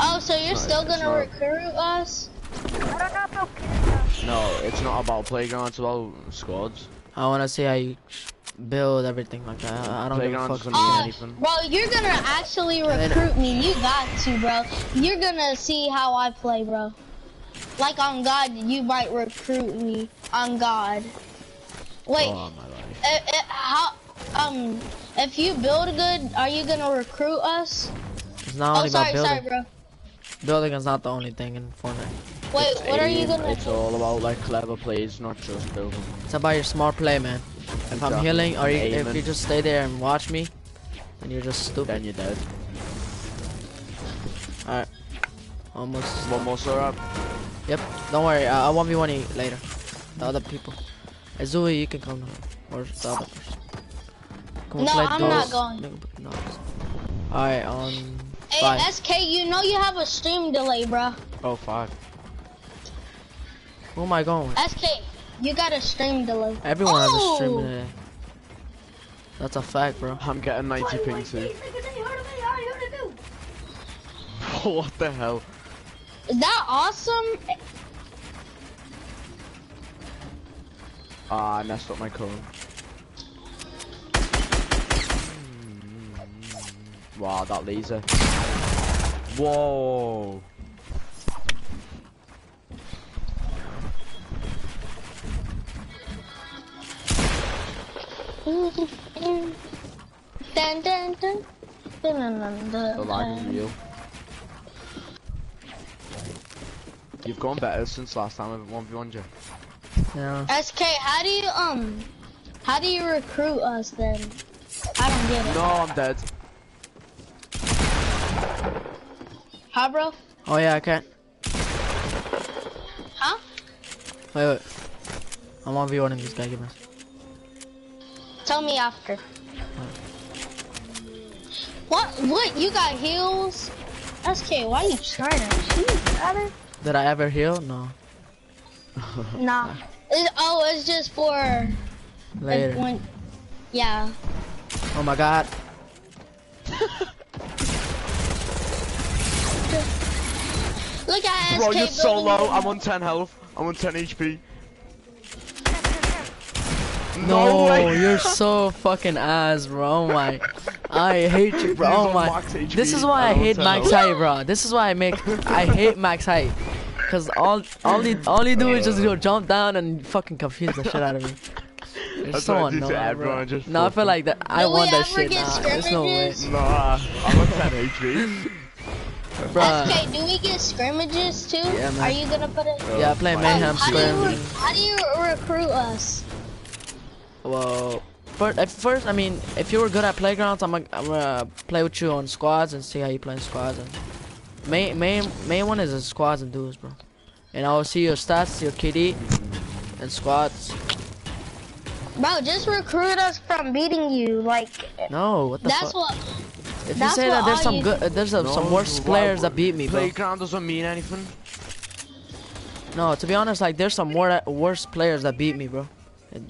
oh, so you're No, still gonna not. recruit us? I don't know about Canada. No, it's not about playground, it's about squads. I want to see how you build everything like that. I I don't give a Playground fuck. doesn't mean Uh, anything. bro, you're gonna actually recruit me. You got to, bro. You're gonna see how I play, bro. Like on God, you might recruit me. On God. Wait, Oh my life. uh, uh, how? Um, if you build good, are you gonna recruit us? It's not Oh, only sorry, about sorry, building. bro. Building is not the only thing in Fortnite. Wait, It's what are you gonna? It's all about like clever plays, not just building. It's about your smart play, man. If I'm healing, or you, if you just stay there and watch me, then you're just stupid. Then you're dead. Alright. Almost. One more syrup. Yep. Don't worry. I- I'll 1v1 later. The other people. Azui, you can come now. Or the other person. Can we No, play I'm not those? going. No. Alright, um. Hey, Bye. SK, you know you have a stream delay, bro. Oh, five. Who am I going with? SK, you got a stream delay. Everyone has a stream Oh! today. That's a fact, bro. I'm getting 90 ping too. [LAUGHS] what the hell? Is that awesome? Ah, I messed up my cone. Wow, that laser. Whoa. Dun, dun, dun. Dun, dun, dun, dun, The lag is dun. real. You've gone better since last time I've 1v1 you. Yeah. SK, how do you um, how do you recruit us then? I don't get it. No, I'm dead. Huh, bro? Oh yeah, I can. Huh? Wait, wait. I'm on V1 in this guy, give me. Tell me after. What? What? You got heals? SK, why are you trying to cheat, brother? Did I ever heal? No. Nah. [LAUGHS] It, oh, it's just for like, Later. when. Yeah. Oh my god. [LAUGHS] Look at SK Bro, you're so low. I'm on 10 health. I'm on 10 HP. No, [LAUGHS] oh way. you're so fucking ass, bro. Oh my. I hate you, bro. Oh my. This is why I don't hate max him. height, bro. This is why I make. I hate max height. Cause all all he all he do is just go jump down and fucking confuse the shit out of me. You're That's so what I do to annoying, bro. just No, I feel like that. I Do want that shit. get Nah, there's no way, scrimmages? Nah, I'm on 10 HP. bro. SK, do we get scrimmages too? Yeah, man. Are you gonna put it? Yeah, I play fine. mayhem how, do you, scrim. how do you recruit us? Well, first, at first, I mean, if you were good at playgrounds, I'm gonna, I'm gonna play with you on squads and see how you play in squads. And main, main, main one is the squads and duos, bro. And I'll see your stats, your KD, and squads. Bro, just recruit us from beating you. Like, No, what the that's fuck? what. If you say that there's some good, uh, there's uh, some worse players that beat me, bro. Playground doesn't mean anything. No, to be honest, like there's some more worse players that beat me, bro.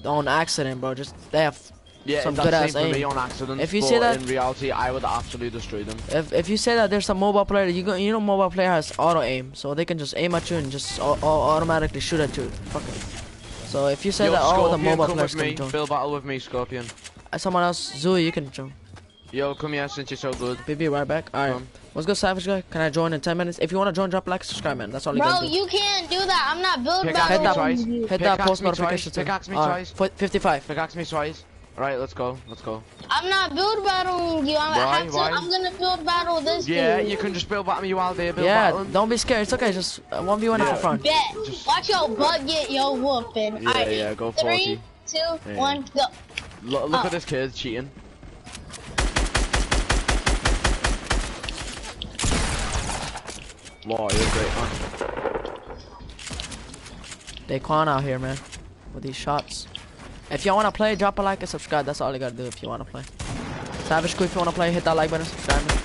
On accident, bro. Just they have. Yeah, Some good ass aim. on accident. If you say that- in reality, I would absolutely destroy them. If if you say that there's some mobile player, you go, you know mobile player has auto aim, so they can just aim at you and just au- au- automatically shoot at you. Fuck it. So if you say Yo, that all the mobile players can join, Build battle with me, Scorpion. Uh, someone else, Zooey, you can jump. Yo, come here since you're so good. BB right back. All right. Come. Let's go, Savage guy. Can I join in 10 minutes? If you want to join, drop a like, subscribe, man. That's all you Bro, gotta do. you can't do that. I'm not build Pickaxe Hit that- twice. battling you. Hit that post me twice, notification too. pickaxe me All twice. fi- 55. Pickaxe me twice. Alright, let's go. Let's go. I'm not build battling you. I'm, I Why? to, Why? I'm gonna build battle this Yeah, dude. you can just build battle me while they build battle. Yeah, battle. don't be scared. It's okay. Just uh, 1v1 Yeah. for fun. Bet. Just- Watch your butt get your whooping. Yeah, Alright, yeah, go Three, 40. two, Yeah. one, go. Look, look Oh. at this kid cheating. Wow, you're great, man. Daquan out here, man. With these shots. If y'all want to play, drop a like and subscribe. That's all you gotta do if you want to play. Savage Crew, if you want to play, hit that like button, and subscribe. Man.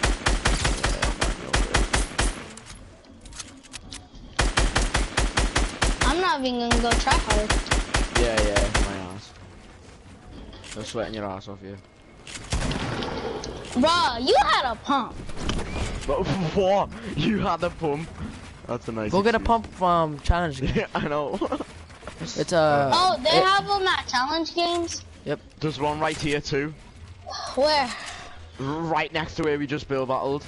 I'm not even gonna go try hard. Yeah, yeah, my ass. You're sweating your ass off, yeah. Bro, you had a pump. But [LAUGHS] what? You had the pump. That's a nice. Go get a excuse. pump from challenge game. Yeah, [LAUGHS] I know. [LAUGHS] It's uh, Oh, they it- have them at challenge games? Yep. There's one right here too. Where? Right next to where we just bill battled.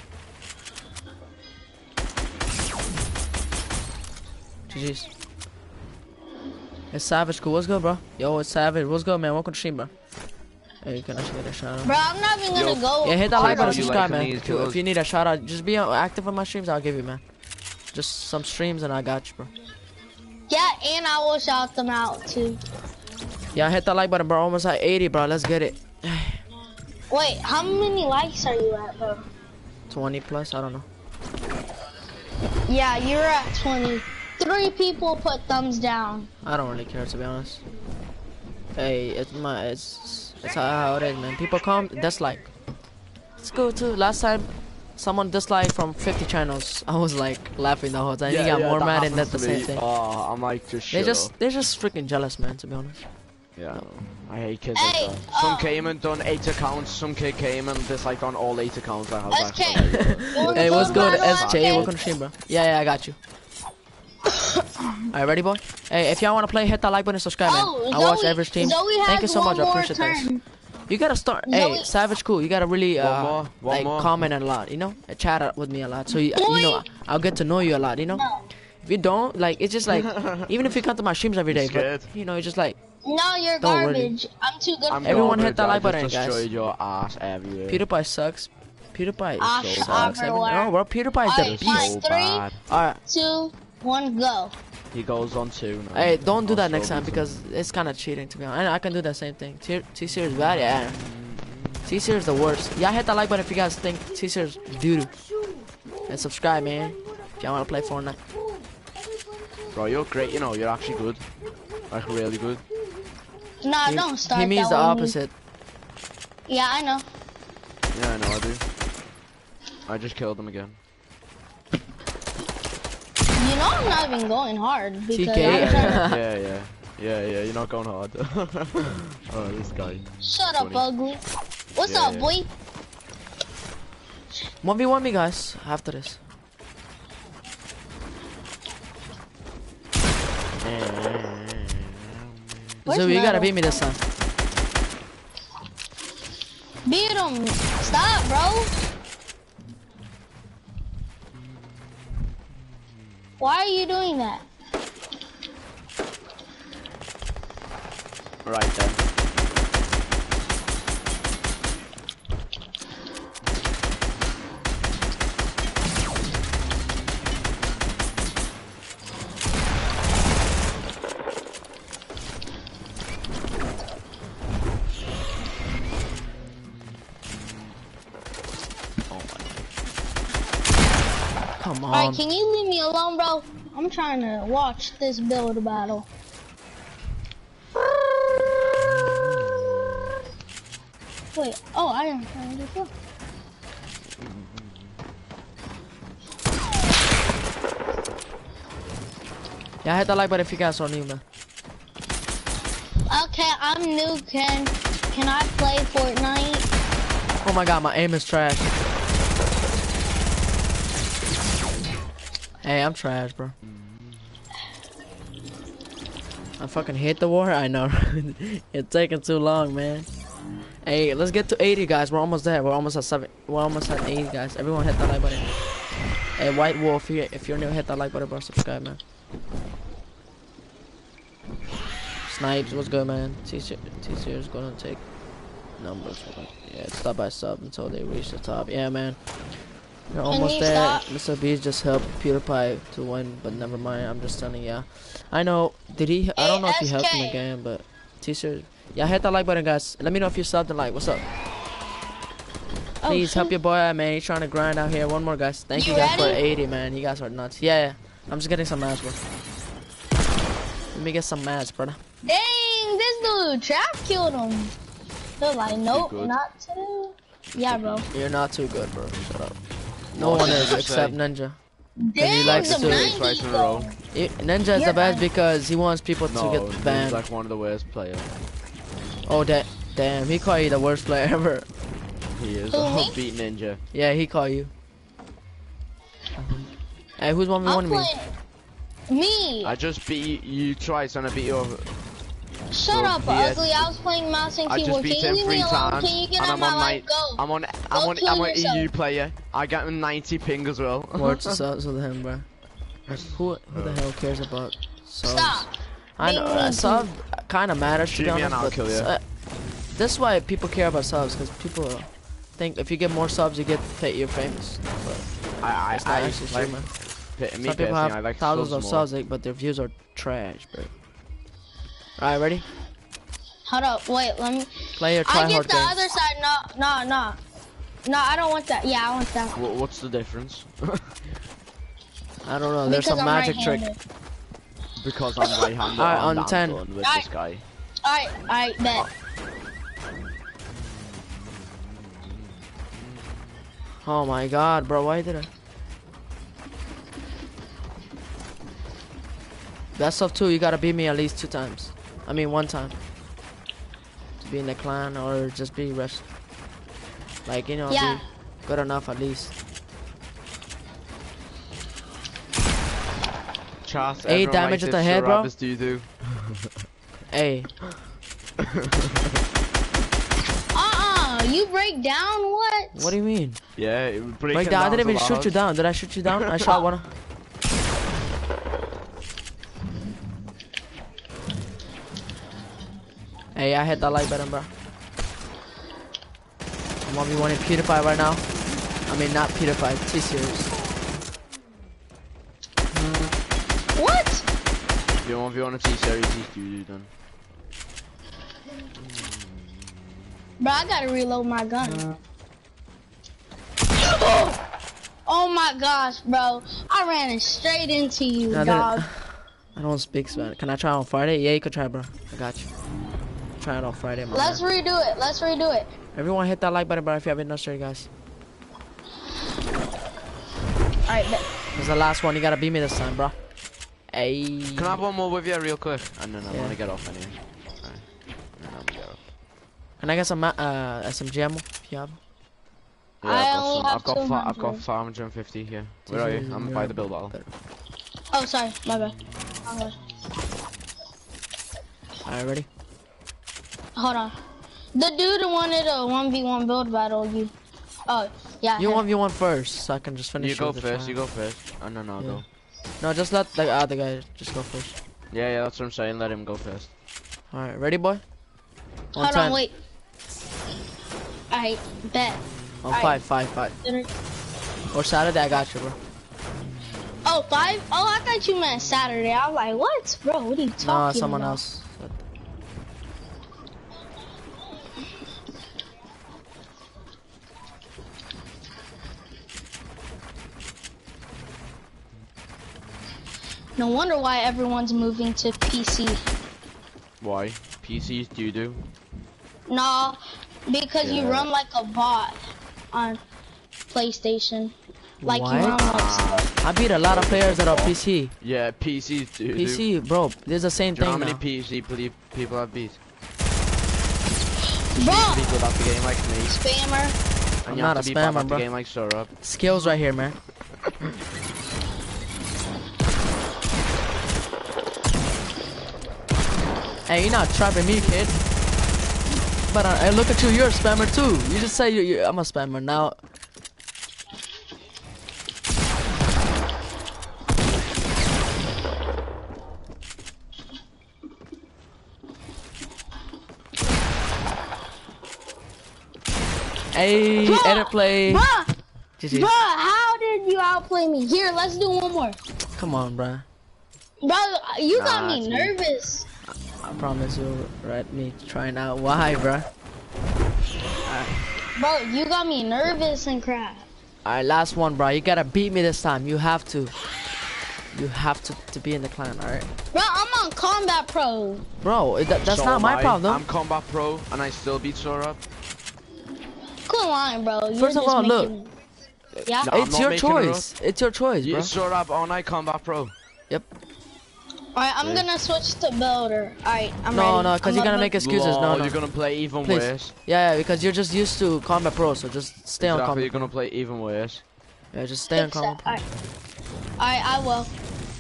GG's. It's Savage Crew. What's good, bro? Yo, it's Savage. What's good, man? Welcome to stream, bro. Hey, you can actually get a shout out. Bro, I'm not even gonna Yo. go. Yeah, hit that like button, subscribe, liking man. these If you, kills? if you need a shout out, just be uh, active on my streams. I'll give you, man. Just some streams and I got you, bro. Yeah, and I will shout them out too. Yeah, hit that like button, bro. Almost at 80, bro. Let's get it. Wait, how many likes are you at, bro? 20 plus. I don't know. Yeah, you're at 20. Three people put thumbs down. I don't really care to be honest. Hey, it's my it's it's how, how it is, man. People come dislike. It's cool too. Last time, someone disliked from 50 channels. [LAUGHS] I was like laughing the whole time. he got more mad and did the same thing. Oh, I'm like just. They shut just they're just freaking jealous, man. To be honest. Yeah, I hate kids Hey, like that. Some uh, came and done eight accounts. Some kid came and disliked on all eight accounts. I have SK. that. Hey, what's good, SJ? Welcome to stream, bro. Yeah, yeah, I got you. Alright, ready, boy? Hey, if y'all wanna play, hit that like button, and subscribe, man. Oh, I watch Zoe- every stream. Zoe Thank you so much. I appreciate that. turn. You gotta start. Zoe- Hey, Savage Cool. You gotta really uh, more, one like more. comment a lot. You know, chat out with me a lot. So you, you know, I'll get to know you a lot. You know. No. If you don't, like, it's just like, [LAUGHS] even if you come to my streams every day, but you know, it's just like No, you're Don't really. garbage. I'm too good I'm for Everyone garbage, hit that like button, guys. your ass everywhere. PewDiePie sucks. PewDiePie Ah, is so sucks. up, I mean, everywhere. no, bro, PewDiePie is Alright, the It's fine. beast. so Three. Alright, Two, one, go. He goes on two now. hey, don't do that next time you because it's kind of cheating to be honest. I, I can do that same thing. T T series bad, yeah. T series the worst. Yeah, hit that like button if you guys think T series doo doo. And subscribe, man. If y'all wanna play Fortnite. Bro, you're great, you know, you're actually good. Like, really good. Nah, He- don't start He means the that with me. opposite. Yeah, I know. Yeah, I know I do. I just killed him again. You know I'm not even going hard because TK. I'm Yeah, yeah, [LAUGHS] yeah, yeah. Yeah, yeah, you're not going hard. [LAUGHS] oh, this guy. Shut up, ugly. What's Yeah, up, yeah. boy? One v one me, guys. After this. Where's Zoo, you gotta beat me this time. Beat him. Stop, bro. Why are you doing that? Right then. Alright, can you leave me alone, bro? I'm trying to watch this build battle. Wait, oh, I am trying to do Yeah, hit that like button if you guys are new, man. Okay, I'm new, Ken. Can I play Fortnite? Oh my god, my aim is trash. Hey, I'm trash, bro. I fucking hate the war. I know. [LAUGHS] it's taking too long, man. Hey, let's get to 80, guys. We're almost there. We're almost at seven. We're almost at 80, guys. Everyone hit that like button. Hey, White Wolf, if, you, if you're new, hit that like button, bro. Subscribe, man. Snipes, what's good, man? T-Series is gonna take numbers. Yeah, stop by sub until they reach the top. Yeah, man. You're almost there. stop? Mr. Beast just helped PewDiePie to win, but never mind. I'm just telling ya. I know. Did he? I don't know if he helped him ASK. again, but T-Series. Yeah, hit that like button, guys. Let me know if you subbed and like. What's up? Oh, Please help your boy out, man. He's trying to grind out here. One more, guys. Thank you, You guys for 80, man. You guys are nuts. Yeah, yeah. I'm just getting some match, bro. Let me get some match, brother. Dang, this dude trap killed him. They're like, nope, not today. Yeah, bro. You're not too good, bro. Shut up. No one is you except say? Ninja. he likes the to- 90s, Twice in a though. row. I- Ninja is You're the best right. because he wants people to No, get he's banned. like one of the worst players. oh, that damn, he called you the worst player ever. He is. Who, [LAUGHS] Oh, me? beat Ninja. Yeah, he called you. Hey, who's one v I'm one me? Me. I just beat you twice and I beat you over. Shut so up, he had- ugly. I was playing mouse and I keyboard. just beat Can him you leave three me alone? times Can you get and out I'm my on life? night. Go. I'm on. Go I'm on. I'm an. EU player. I got 90 ping as well. Words to subs with him, bro. Who who the hell cares about subs? Stop. I know Being uh, sub kind of matters to Shoot be me and honest, I'll but kill ya. uh, that's why people care about subs because people think if you get more subs, you get fa- you're famous. But I I that's not I actually like true, man. me Some people personally, have I like thousands subs of more. subs, like, but their views are trash, bro. Alright, ready? Hold up. Wait, let me. Play your I get hard the game. other side. No, no, no. No, I don't want that. Yeah, I want that. Wha- What's the difference? [LAUGHS] I don't know. There's because some magic trick. right-handed. because I'm right-handed. Alright, I'm on 10. with Alright. this guy. Alright, alright, bet. Oh my god, bro, why did I? Best of two, you gotta beat me at least two times. I mean, one time. To be in the clan or just be rest. Like, you know, Yeah. be good enough at least. Chat, Eight damage rate at the head, bro. Rabbits doo-doo. [LAUGHS] [LAUGHS] Hey, Uh-uh, you break down what? what do you mean? Yeah, it break Like, him that, I didn't even shoot you down. Did I shoot you down? I [LAUGHS] shot one. Hey, I hit that like button, bro. I'm 1v1 in PewDiePie right now. I mean, not PewDiePie, T-Series. What? If you want, if you want a T-series, he's doo-doo done. Bro, I gotta reload my gun. [GASPS] oh my gosh, bro. I ran straight into you, I, dog. [SIGHS] I don't speak Spanish. Can I try on Friday? Yeah, you could try, bro. I got you. Try it on Friday, man. Let's redo it. Let's redo it. Everyone hit that like button, bro, if you haven't done so, guys. Alright. This is the last one. You gotta beat me this time, bro. Hey. Can I have one more with you real quick? And then I'm Yeah. gonna get off anyway. And I'm gonna get off. Can I get some uh SMG ammo? If you have. Yeah, I I've got only some. have I've got, I've got 550 here. Where are you? I'm by the bill bottle. Oh, sorry. My bad. Alright, ready? Hold on. The dude wanted a 1v1 build battle. You. Oh, yeah. You him. one v one first, so I can just finish. You go the first, try. you go first. Oh, and then I'll Yeah. go. No, just let the other guy just go first. Yeah, yeah, that's what I'm saying. Let him go first. Alright, ready, boy? On Hold time. on, wait. Alright, bet. On Alright. five, five, five. Or Saturday, I got you, bro. Oh, five? Oh, I thought you meant Saturday. I was like, what? Bro, what are you talking No, someone about? else. No wonder why everyone's moving to PC. Why? PCs do you do? No, because you run like a bot on PlayStation. Like What? you run like ah. I beat a lot of players that are PC. Yeah, PCs do. do. PC, bro, there's the same Do you know how many now. PC ple- people have beat? bro. People that the game like me. Spammer. And I'm you not have a to be spammer, at the bro. game like Suhrab. Skills right here, man. [LAUGHS] hey, you're not trapping me, kid. But uh, hey, look at you, you're a spammer too. You just say you, you I'm a spammer now. Hey, Bruh, edit play. Bruh, GG. bruh, how did you outplay me? Here, let's do one more. Come on, bruh. Bro, you got Nah, it's me. nervous. I promise you'll let me trying out. Why, bruh? Bro, you got me nervous and crap. Alright, last one, bro. You gotta beat me this time. You have to. You have to, to be in the clan, alright? Bro, I'm on Combat Pro. Bro, that, that's So not my I. problem. I'm Combat Pro and I still beat Suhrab. Come on, bro. You're First of just all, look. Yeah? No, I'm it's your choice. It's your choice, You bro. Suhrab on I Combat Pro. Alright, I'm Yeah. gonna switch to builder. Alright, I'm No, ready. no, because you're gonna make excuses. No, Lol, no. You're gonna play even Please. worse. Yeah, yeah, because you're just used to Combat Pro, so just stay on combat. you're gonna play even worse. Yeah, just stay on Fix that. Combat. Alright. Alright, I will.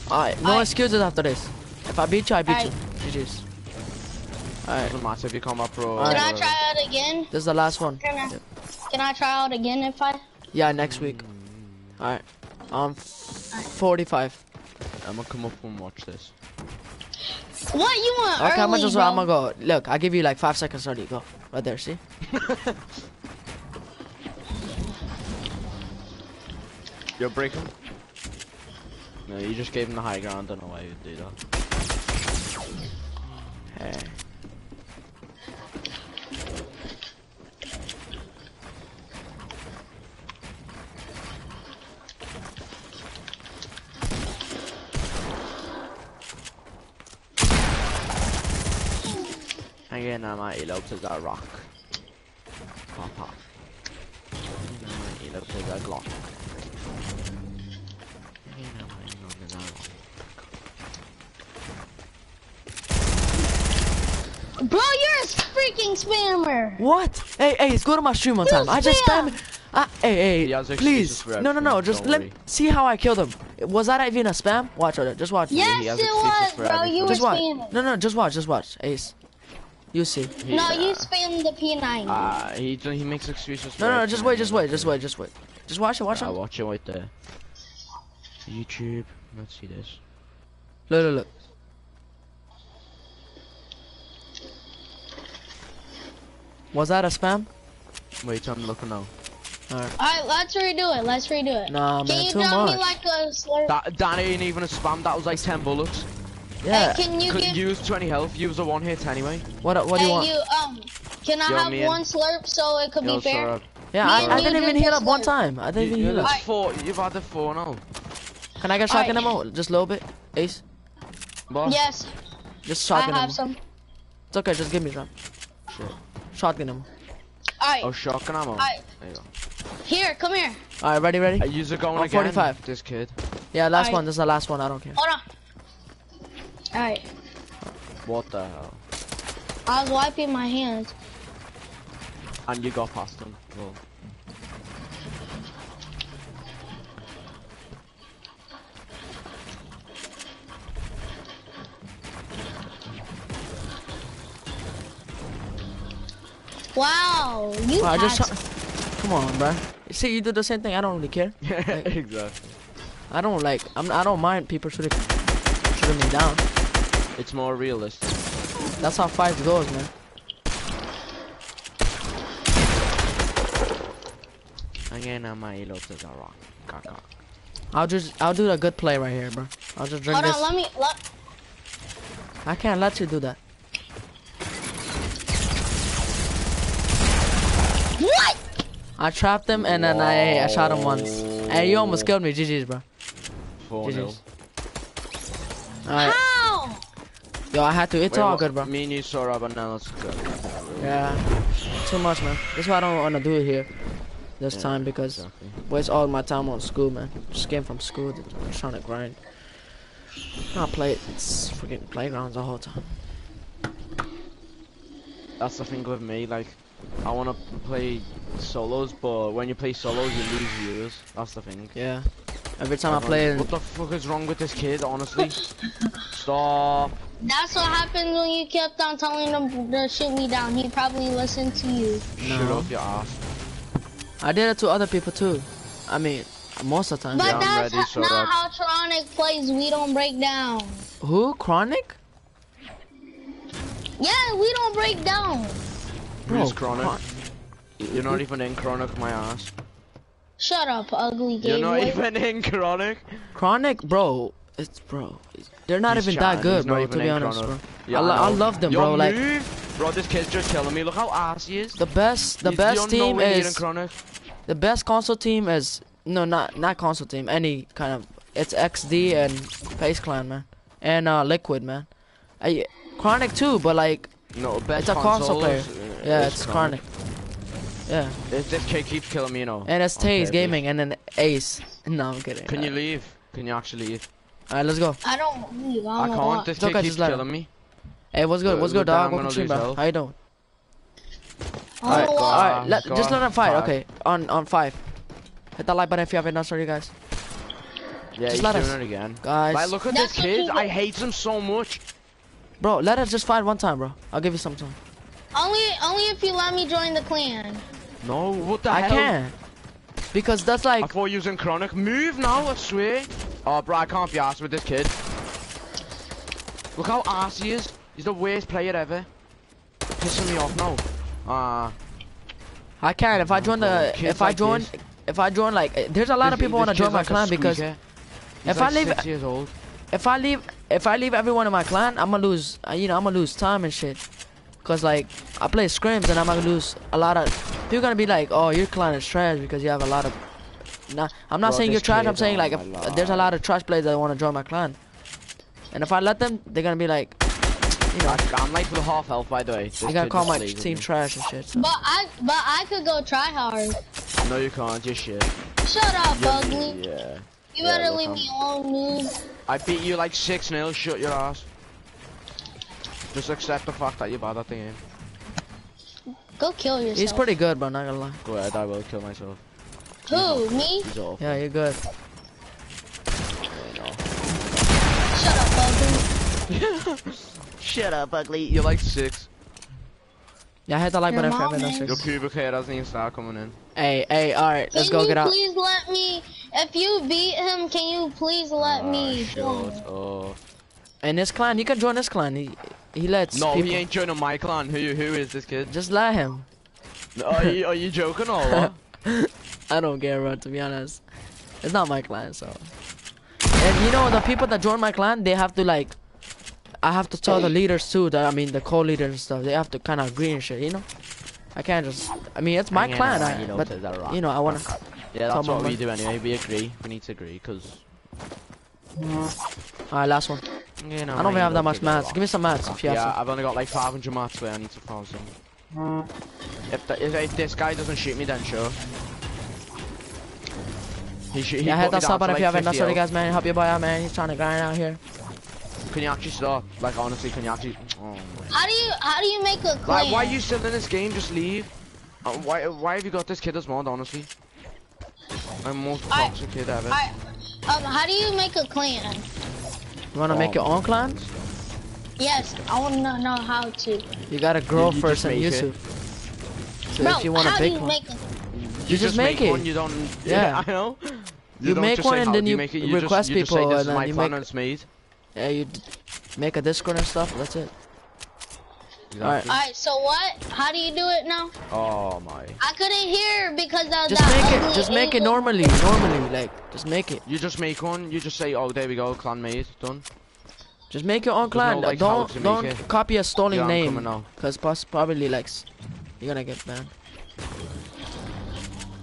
Alright, no Alright. excuses after this. If I beat you, I beat Alright. you. GG's. Alright, Doesn't matter if you Combat Pro. Alright. Can I or- try out again? this is the last one. Can I, can I try out again if I? Yeah, next week. Alright. Um, f- 45. I'm gonna come up and watch this. What you want Okay, I'm gonna just, bro? I'm gonna go. Look, I'll give you like five seconds already. Go. Right there, see? [LAUGHS] You're breaking. No, you just gave him the high ground. Don't know why you'd do that. Hey. Again, I'm at Elo to that rock. Pop pop. Again, I'm at Elo to that Glock. Again, I'm at Elo to that rock. Bro, you're a freaking spammer. What? Hey, hey, go to my stream one You time. I just spam. spam. Ah, hey, hey, excuses please. No, no, no. Just let worry. see how I killed him. Was that even a spam? Watch it. Just watch. Yes, it was, for bro. everything. You were Just watch. spamming. No, no. Just watch. Just watch. Ace. You see. He, No, uh, you spam the P90. Uh, he he makes excuses. For No, no, no. Just wait. Just wait. Just wait. Just wait. Just watch it. Watch it. I Look, watch it right there. YouTube. Let's see this. look, look. look. Was that a spam? Wait, I'm looking now. Alright, let's redo it. Let's redo it. Nah, Can man. you Too drop me much. like a slurp? That that ain't even a spam. That was like 10 bullets. Yeah. Hey, can you Could give? use 20 health. Use a one hit anyway. What? What do you hey, want? you um. Can I Yo, have me and- one slurp so it could Yo, be fair? Suhrab. Yeah, I, and I you didn't even heal this up one time. I didn't You, even you, heal up. that's four. You've had the four now. Can I get Alright. shotgun ammo? Just a little bit. Ace. Boss. Yes, Just I shotgun ammo. have some. It's okay. Just give me some. shit. Shotgun him. Alright, Oh, shotgun ammo. Alright. There you go. here, come here. Alright, ready, ready? Are you going I'm again? 45. This kid. Yeah, last Alright. one. This is the last one. I don't care. Hold on. Alright, What the hell? I was wiping my hands. And you got past him. Well, Wow, you I just. Come on, bro. See, you do the same thing. I don't really care. [LAUGHS] exactly. I don't like. I'm. I don't mind people shooting, shooting me down. It's more realistic. That's how fights goes, man. Again, I'm a little to the rock. Caca. I'll just. I'll do a good play right here, bro. I'll just drink Hold this. on, let me. Let, I can't let you do that. what? I trapped him and then I, I shot him once. Hey, you almost killed me. GG's, bro. 4 0. GG's. Alright. Yo, I had to. It's all good, bro. Me and you saw Robin, now let's go. Yeah. Too much, man. That's why I don't want to do it here this Yeah, time because Exactly. waste all my time on school, man. Just came from school, trying to grind. I play it's freaking playgrounds the whole time. That's the thing with me, like, I want to play solos, but when you play solos, you lose viewers. That's the thing. Yeah. Every time I play, What the fuck is wrong with this kid, honestly? Stop. That's what happened when you kept on telling him to shoot me down. He probably listened to you. Shut No. up your ass. I did it to other people too. I mean, most of the time. But I'm that's ready, ho- shut not up. how Tronic plays. We don't break down. Who? Chronic? Yeah, we don't break down. Who's Bro, Chronic? You're not even in Chronic, my ass. Shut up, ugly gay You're not boy. even in Chronic. Chronic, bro. It's bro. They're not He's even that good, bro. To be honest, bro. Yeah, I, lo- I love them, bro. Like move. Bro, this kid's just killing me. Look how ass he is. the best, the He's best team unknown leader in is the best console team is no, not not console team. Any kind of it's XD and FaZe Clan, man, and uh Liquid, man. I, Chronic too, but like No, best it's a console player. consoles, uh, Yeah, is it's Chronic. Yeah, This, this kid keeps killing me, you know. and it's Taze purpose. Gaming and then Ace. [LAUGHS] No, I'm kidding. Can you leave? Can you actually leave? Alright, let's go. I don't believe. I I don't know can't. This It's okay, kid keeps just let him. killing me. Hey, what's good? Uh, What's good, dog? Welcome gonna stream, bro. How you doing? Alright, don't know why. alright. Let, Go just let on, them fight. five. Okay, on on five. Hit that like button if you haven't done so, you guys. Yeah, Just he's let us- it again. Guys, Like, look at That's this what kid. I hate him so much. bro, let us just fight one time, bro. I'll give you some time. Only, only if you let me join the clan. No, what the I hell? I can. Because that's I like, thought you was in Chronic. Move now, I swear. Oh, bro, I can't be asked with this kid. Look how ass he is. He's the worst player ever. Pissing me off now. Ah, I can. If I join the, Kids if I like join, this. if I join like, there's a lot of people want to join my like clan because. If like I leave- six years old. if I leave, if I leave everyone in my clan, I'm gonna lose. uh, You know, I'm gonna lose time and shit. Cause like I play scrims and I'm gonna lose a lot of. People gonna be like, oh, your clan is trash because you have a lot of. Nah, I'm not Bro, saying you're trash. kid, I'm saying like my if there's a lot of trash players that want to join my clan, and if I let them, they're gonna be like, you know, I, I'm like for the half health, by the way. This they gonna call my team trash and shit. So. But I, but I could go try hard. No, you can't. You're shit. Shut up, You're- ugly. Yeah. You Yeah, better leave I'm- me alone, dude. I beat you like six nil. Shut your ass. Just accept the fact that you're bad at the game. Go kill yourself. He's pretty good, bro. Not gonna lie. Go ahead, I will kill myself. Who? Me? Yeah, you're good. Shut up, ugly. [LAUGHS] Shut up, ugly. You're like 6. Yeah, I hit the like Your button if you mom haven't done is. shit. Your pubic hair doesn't even start coming in. Hey, hey, all right, let's go get out. Can you please let me? If you beat him, can you please let Ah, me? shut join? up. In this clan, you can join this clan. He he lets No, people. he ain't joining my clan. Who who is this kid? Just let him. are you are you joking or what? [LAUGHS] I don't care, bro. To be honest, it's not my clan, so. And you know the people that join my clan, they have to like. I have to tell the leaders too. That I mean the co-leaders and stuff. They have to kind of agree and shit. You know. I can't just. I mean, it's my clan, I need to but that you know, I wanna. Yeah, Tell that's what we do anyway. We agree. We need to agree because. Alright, last one. You know, I don't even have that much mats. Give me some mats if you have Yeah. I've only got like 500 mats where I need to farm some. If, the, if, if this guy doesn't shoot me, then sure. He shoot, he Yeah, put hit that down sub to button if you haven't. That's 50 what you guys, man. Help your boy out, man. He's trying to grind out here. Can you actually stop? Like honestly, can you actually? Oh. How do you how do you make a clan? Like, why are you still in this game? Just leave. Uh, why why have you got this kid as mod? Honestly, I'm most I- toxic kid ever. Alright, um, how do you make a clan? You wanna make Um, your own clan? Yes, I want to know how to. You gotta grow you first and make use it. it. So Bro, if you want a how do big you one, make a you just make it. one. You don't. Yeah. [LAUGHS] I know. You don't make one and how then do you make it. You request just, you just say, people this and is then you make- made. yeah, you d- make a Discord and stuff. That's it. Alright. Alright, so what? How do you do it now? Oh my. I couldn't hear because of Just that make it. Just make it normally. Normally, like just make it. You just make one. You just say, oh, there we go, clan made, done. Just make your own clan. no, like, don't don't it. copy a stolen Yeah, I'm name, coming now. cause poss- probably like you're gonna get banned.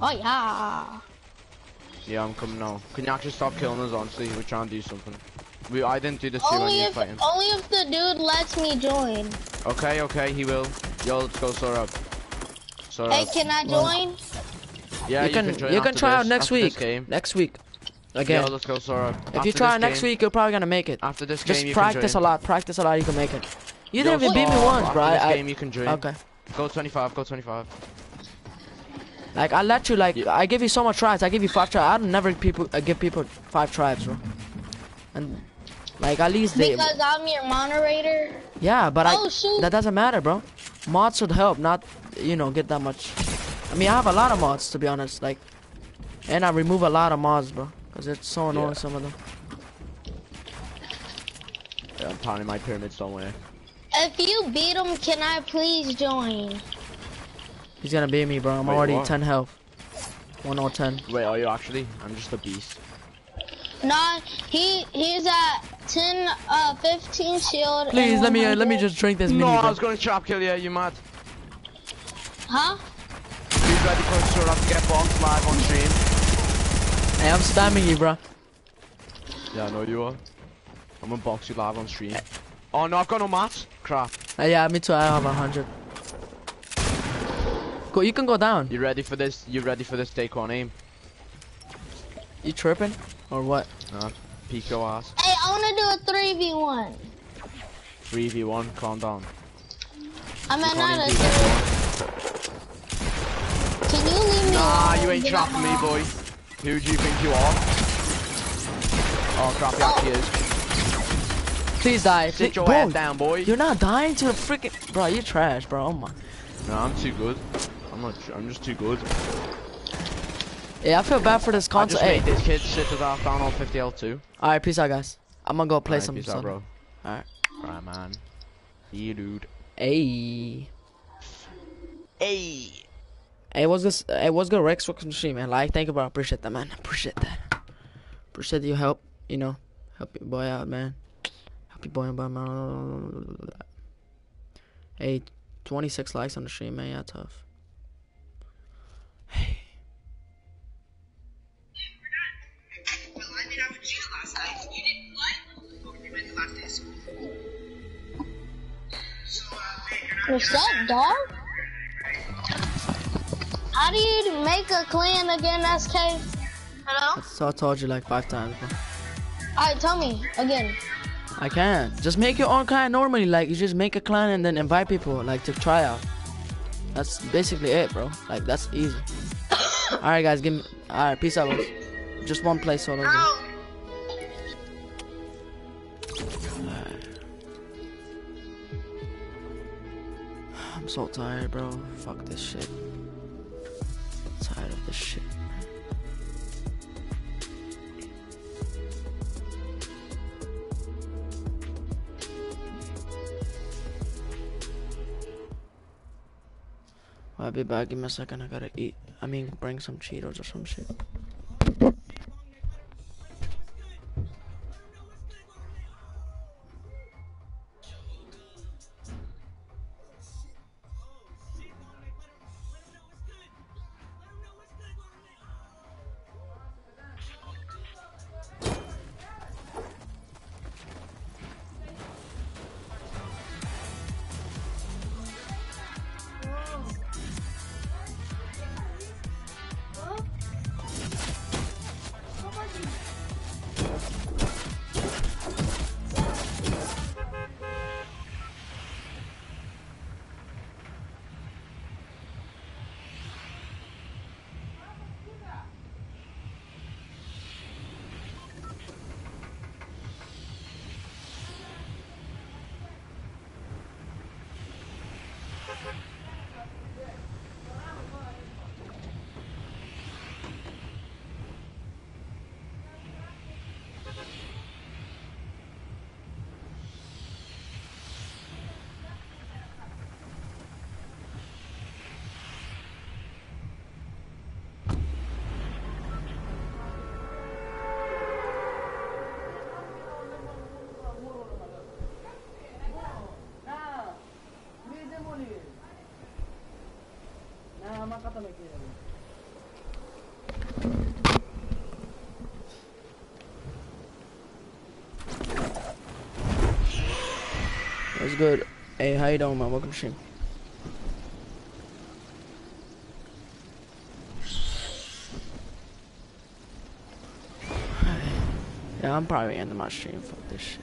Oh yeah. Yeah, I'm coming now. Can you actually stop killing us? Honestly, we're trying to do something. We, I didn't do this to you when Only you were if fighting. only if the dude lets me join. Okay, okay, he will. Yo, let's go, Suhrab. Suhrab. Hey, can I join? yeah, you can join you can after try out next week. game. Next week. Yeah, Again. let's go, Suhrab. if After you try this next game- week, you're probably gonna make it. After this Just game, you practice a can join. lot. Practice a lot. You can make it. You Yo, didn't even beat me Suhrab, once, after this I, game, you can join. okay. Go 25, go 25. Like I let you like I give you so much tries. I give you five tries. I don't never people I give people five tries, bro. And like at least they Because I'm your moderator. yeah, but Oh, I shoot. that doesn't matter, bro. Mods should help, not you know get that much. I mean I have a lot of mods to be honest, like, and I remove a lot of mods, bro, because it's so annoying Yeah. some of them. Yeah, I'm telling you, my pyramids don't. If you beat them, can I please join? He's gonna beat me, bro. I'm Wait, already what? 10 health. 1 or 10. Wait, are you actually? I'm just a beast. Nah, he he's at 10, uh, 15 shield. Please let me uh, let me just drink this No, mini, I was gonna chop kill you, you mad. Huh? You ready for Suhrab to get boxed live on stream. Hey, I'm spamming you, bro. Yeah, I know you are. I'm gonna box you live on stream. Oh no, I've got no mats. Crap. Uh, yeah, me too. I have a hundred. Go. You can go down. You ready for this? You ready for this take one aim? You tripping or what? Nah. Peek your ass. Hey, I want to do a 3v1. 3v1, calm down. I'm You not can't a 3 Can you leave me Nah, you ain't Get trapping me, my- boy. Who do you think you are? Oh crap, oh. he actually is. Please die. Sit Please, your bro, ass down, boy. You're not dying to the freaking. Bro, you're trash, bro. Oh my. No, I'm too good. I'm not. I'm just too good. Yeah, I feel bad for this console. I console. just Hey. made this kid shit his ass down on 50 L too. Alright, peace out, guys. I'm gonna go play Alright, some. peace out, bro. Alright. Alright, man. See you, dude. Hey. Hey. Hey, what's this? Hey, what's good, Rex? Welcome to the stream, man. Like, thank you, bro. Appreciate that, man. Appreciate that. Appreciate your help. You know, help your boy out, man. Help your boy out, man. Hey, 26 likes on the stream, man. Yeah, tough. What's up, dog? How do you make a clan again, SK? Hello? So I told you like five times. Alright, tell me again. I can't. Just make your own clan normally. Like, you just make a clan and then invite people, like, to try out. That's basically it, bro. Like, that's easy. [COUGHS] Alright, guys, give me. Alright, peace out, boys. Just one play solo. I'm so tired, bro. Fuck this shit. tired of this shit. I'll be back. Give me a second. I gotta eat. I mean, bring some Cheetos or some shit. What's good? Hey, how you doing, man? Welcome to stream. [SIGHS] Yeah, I'm probably ending my stream. Fuck this shit.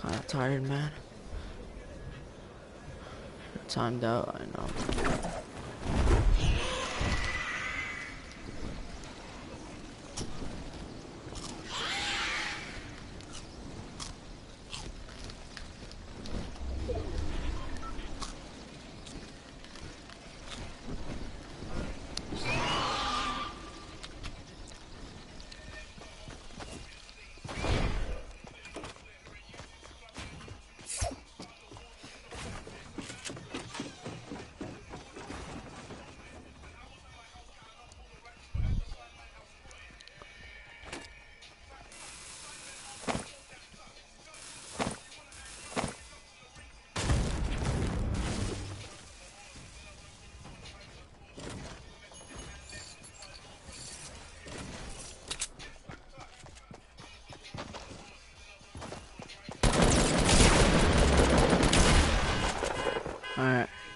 Kinda tired, man. Timed out, I know.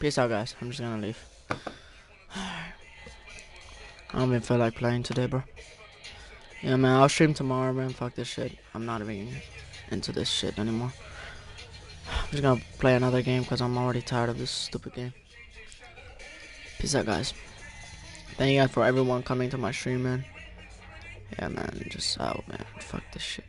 Peace out, guys. I'm just gonna leave. I don't even feel like playing today, bro. Yeah, man, I'll stream tomorrow, man. Fuck this shit. I'm not even into this shit anymore. I'm just gonna play another game because I'm already tired of this stupid game. Peace out, guys. Thank you guys for everyone coming to my stream, man. Yeah, man, just out, man. Fuck this shit.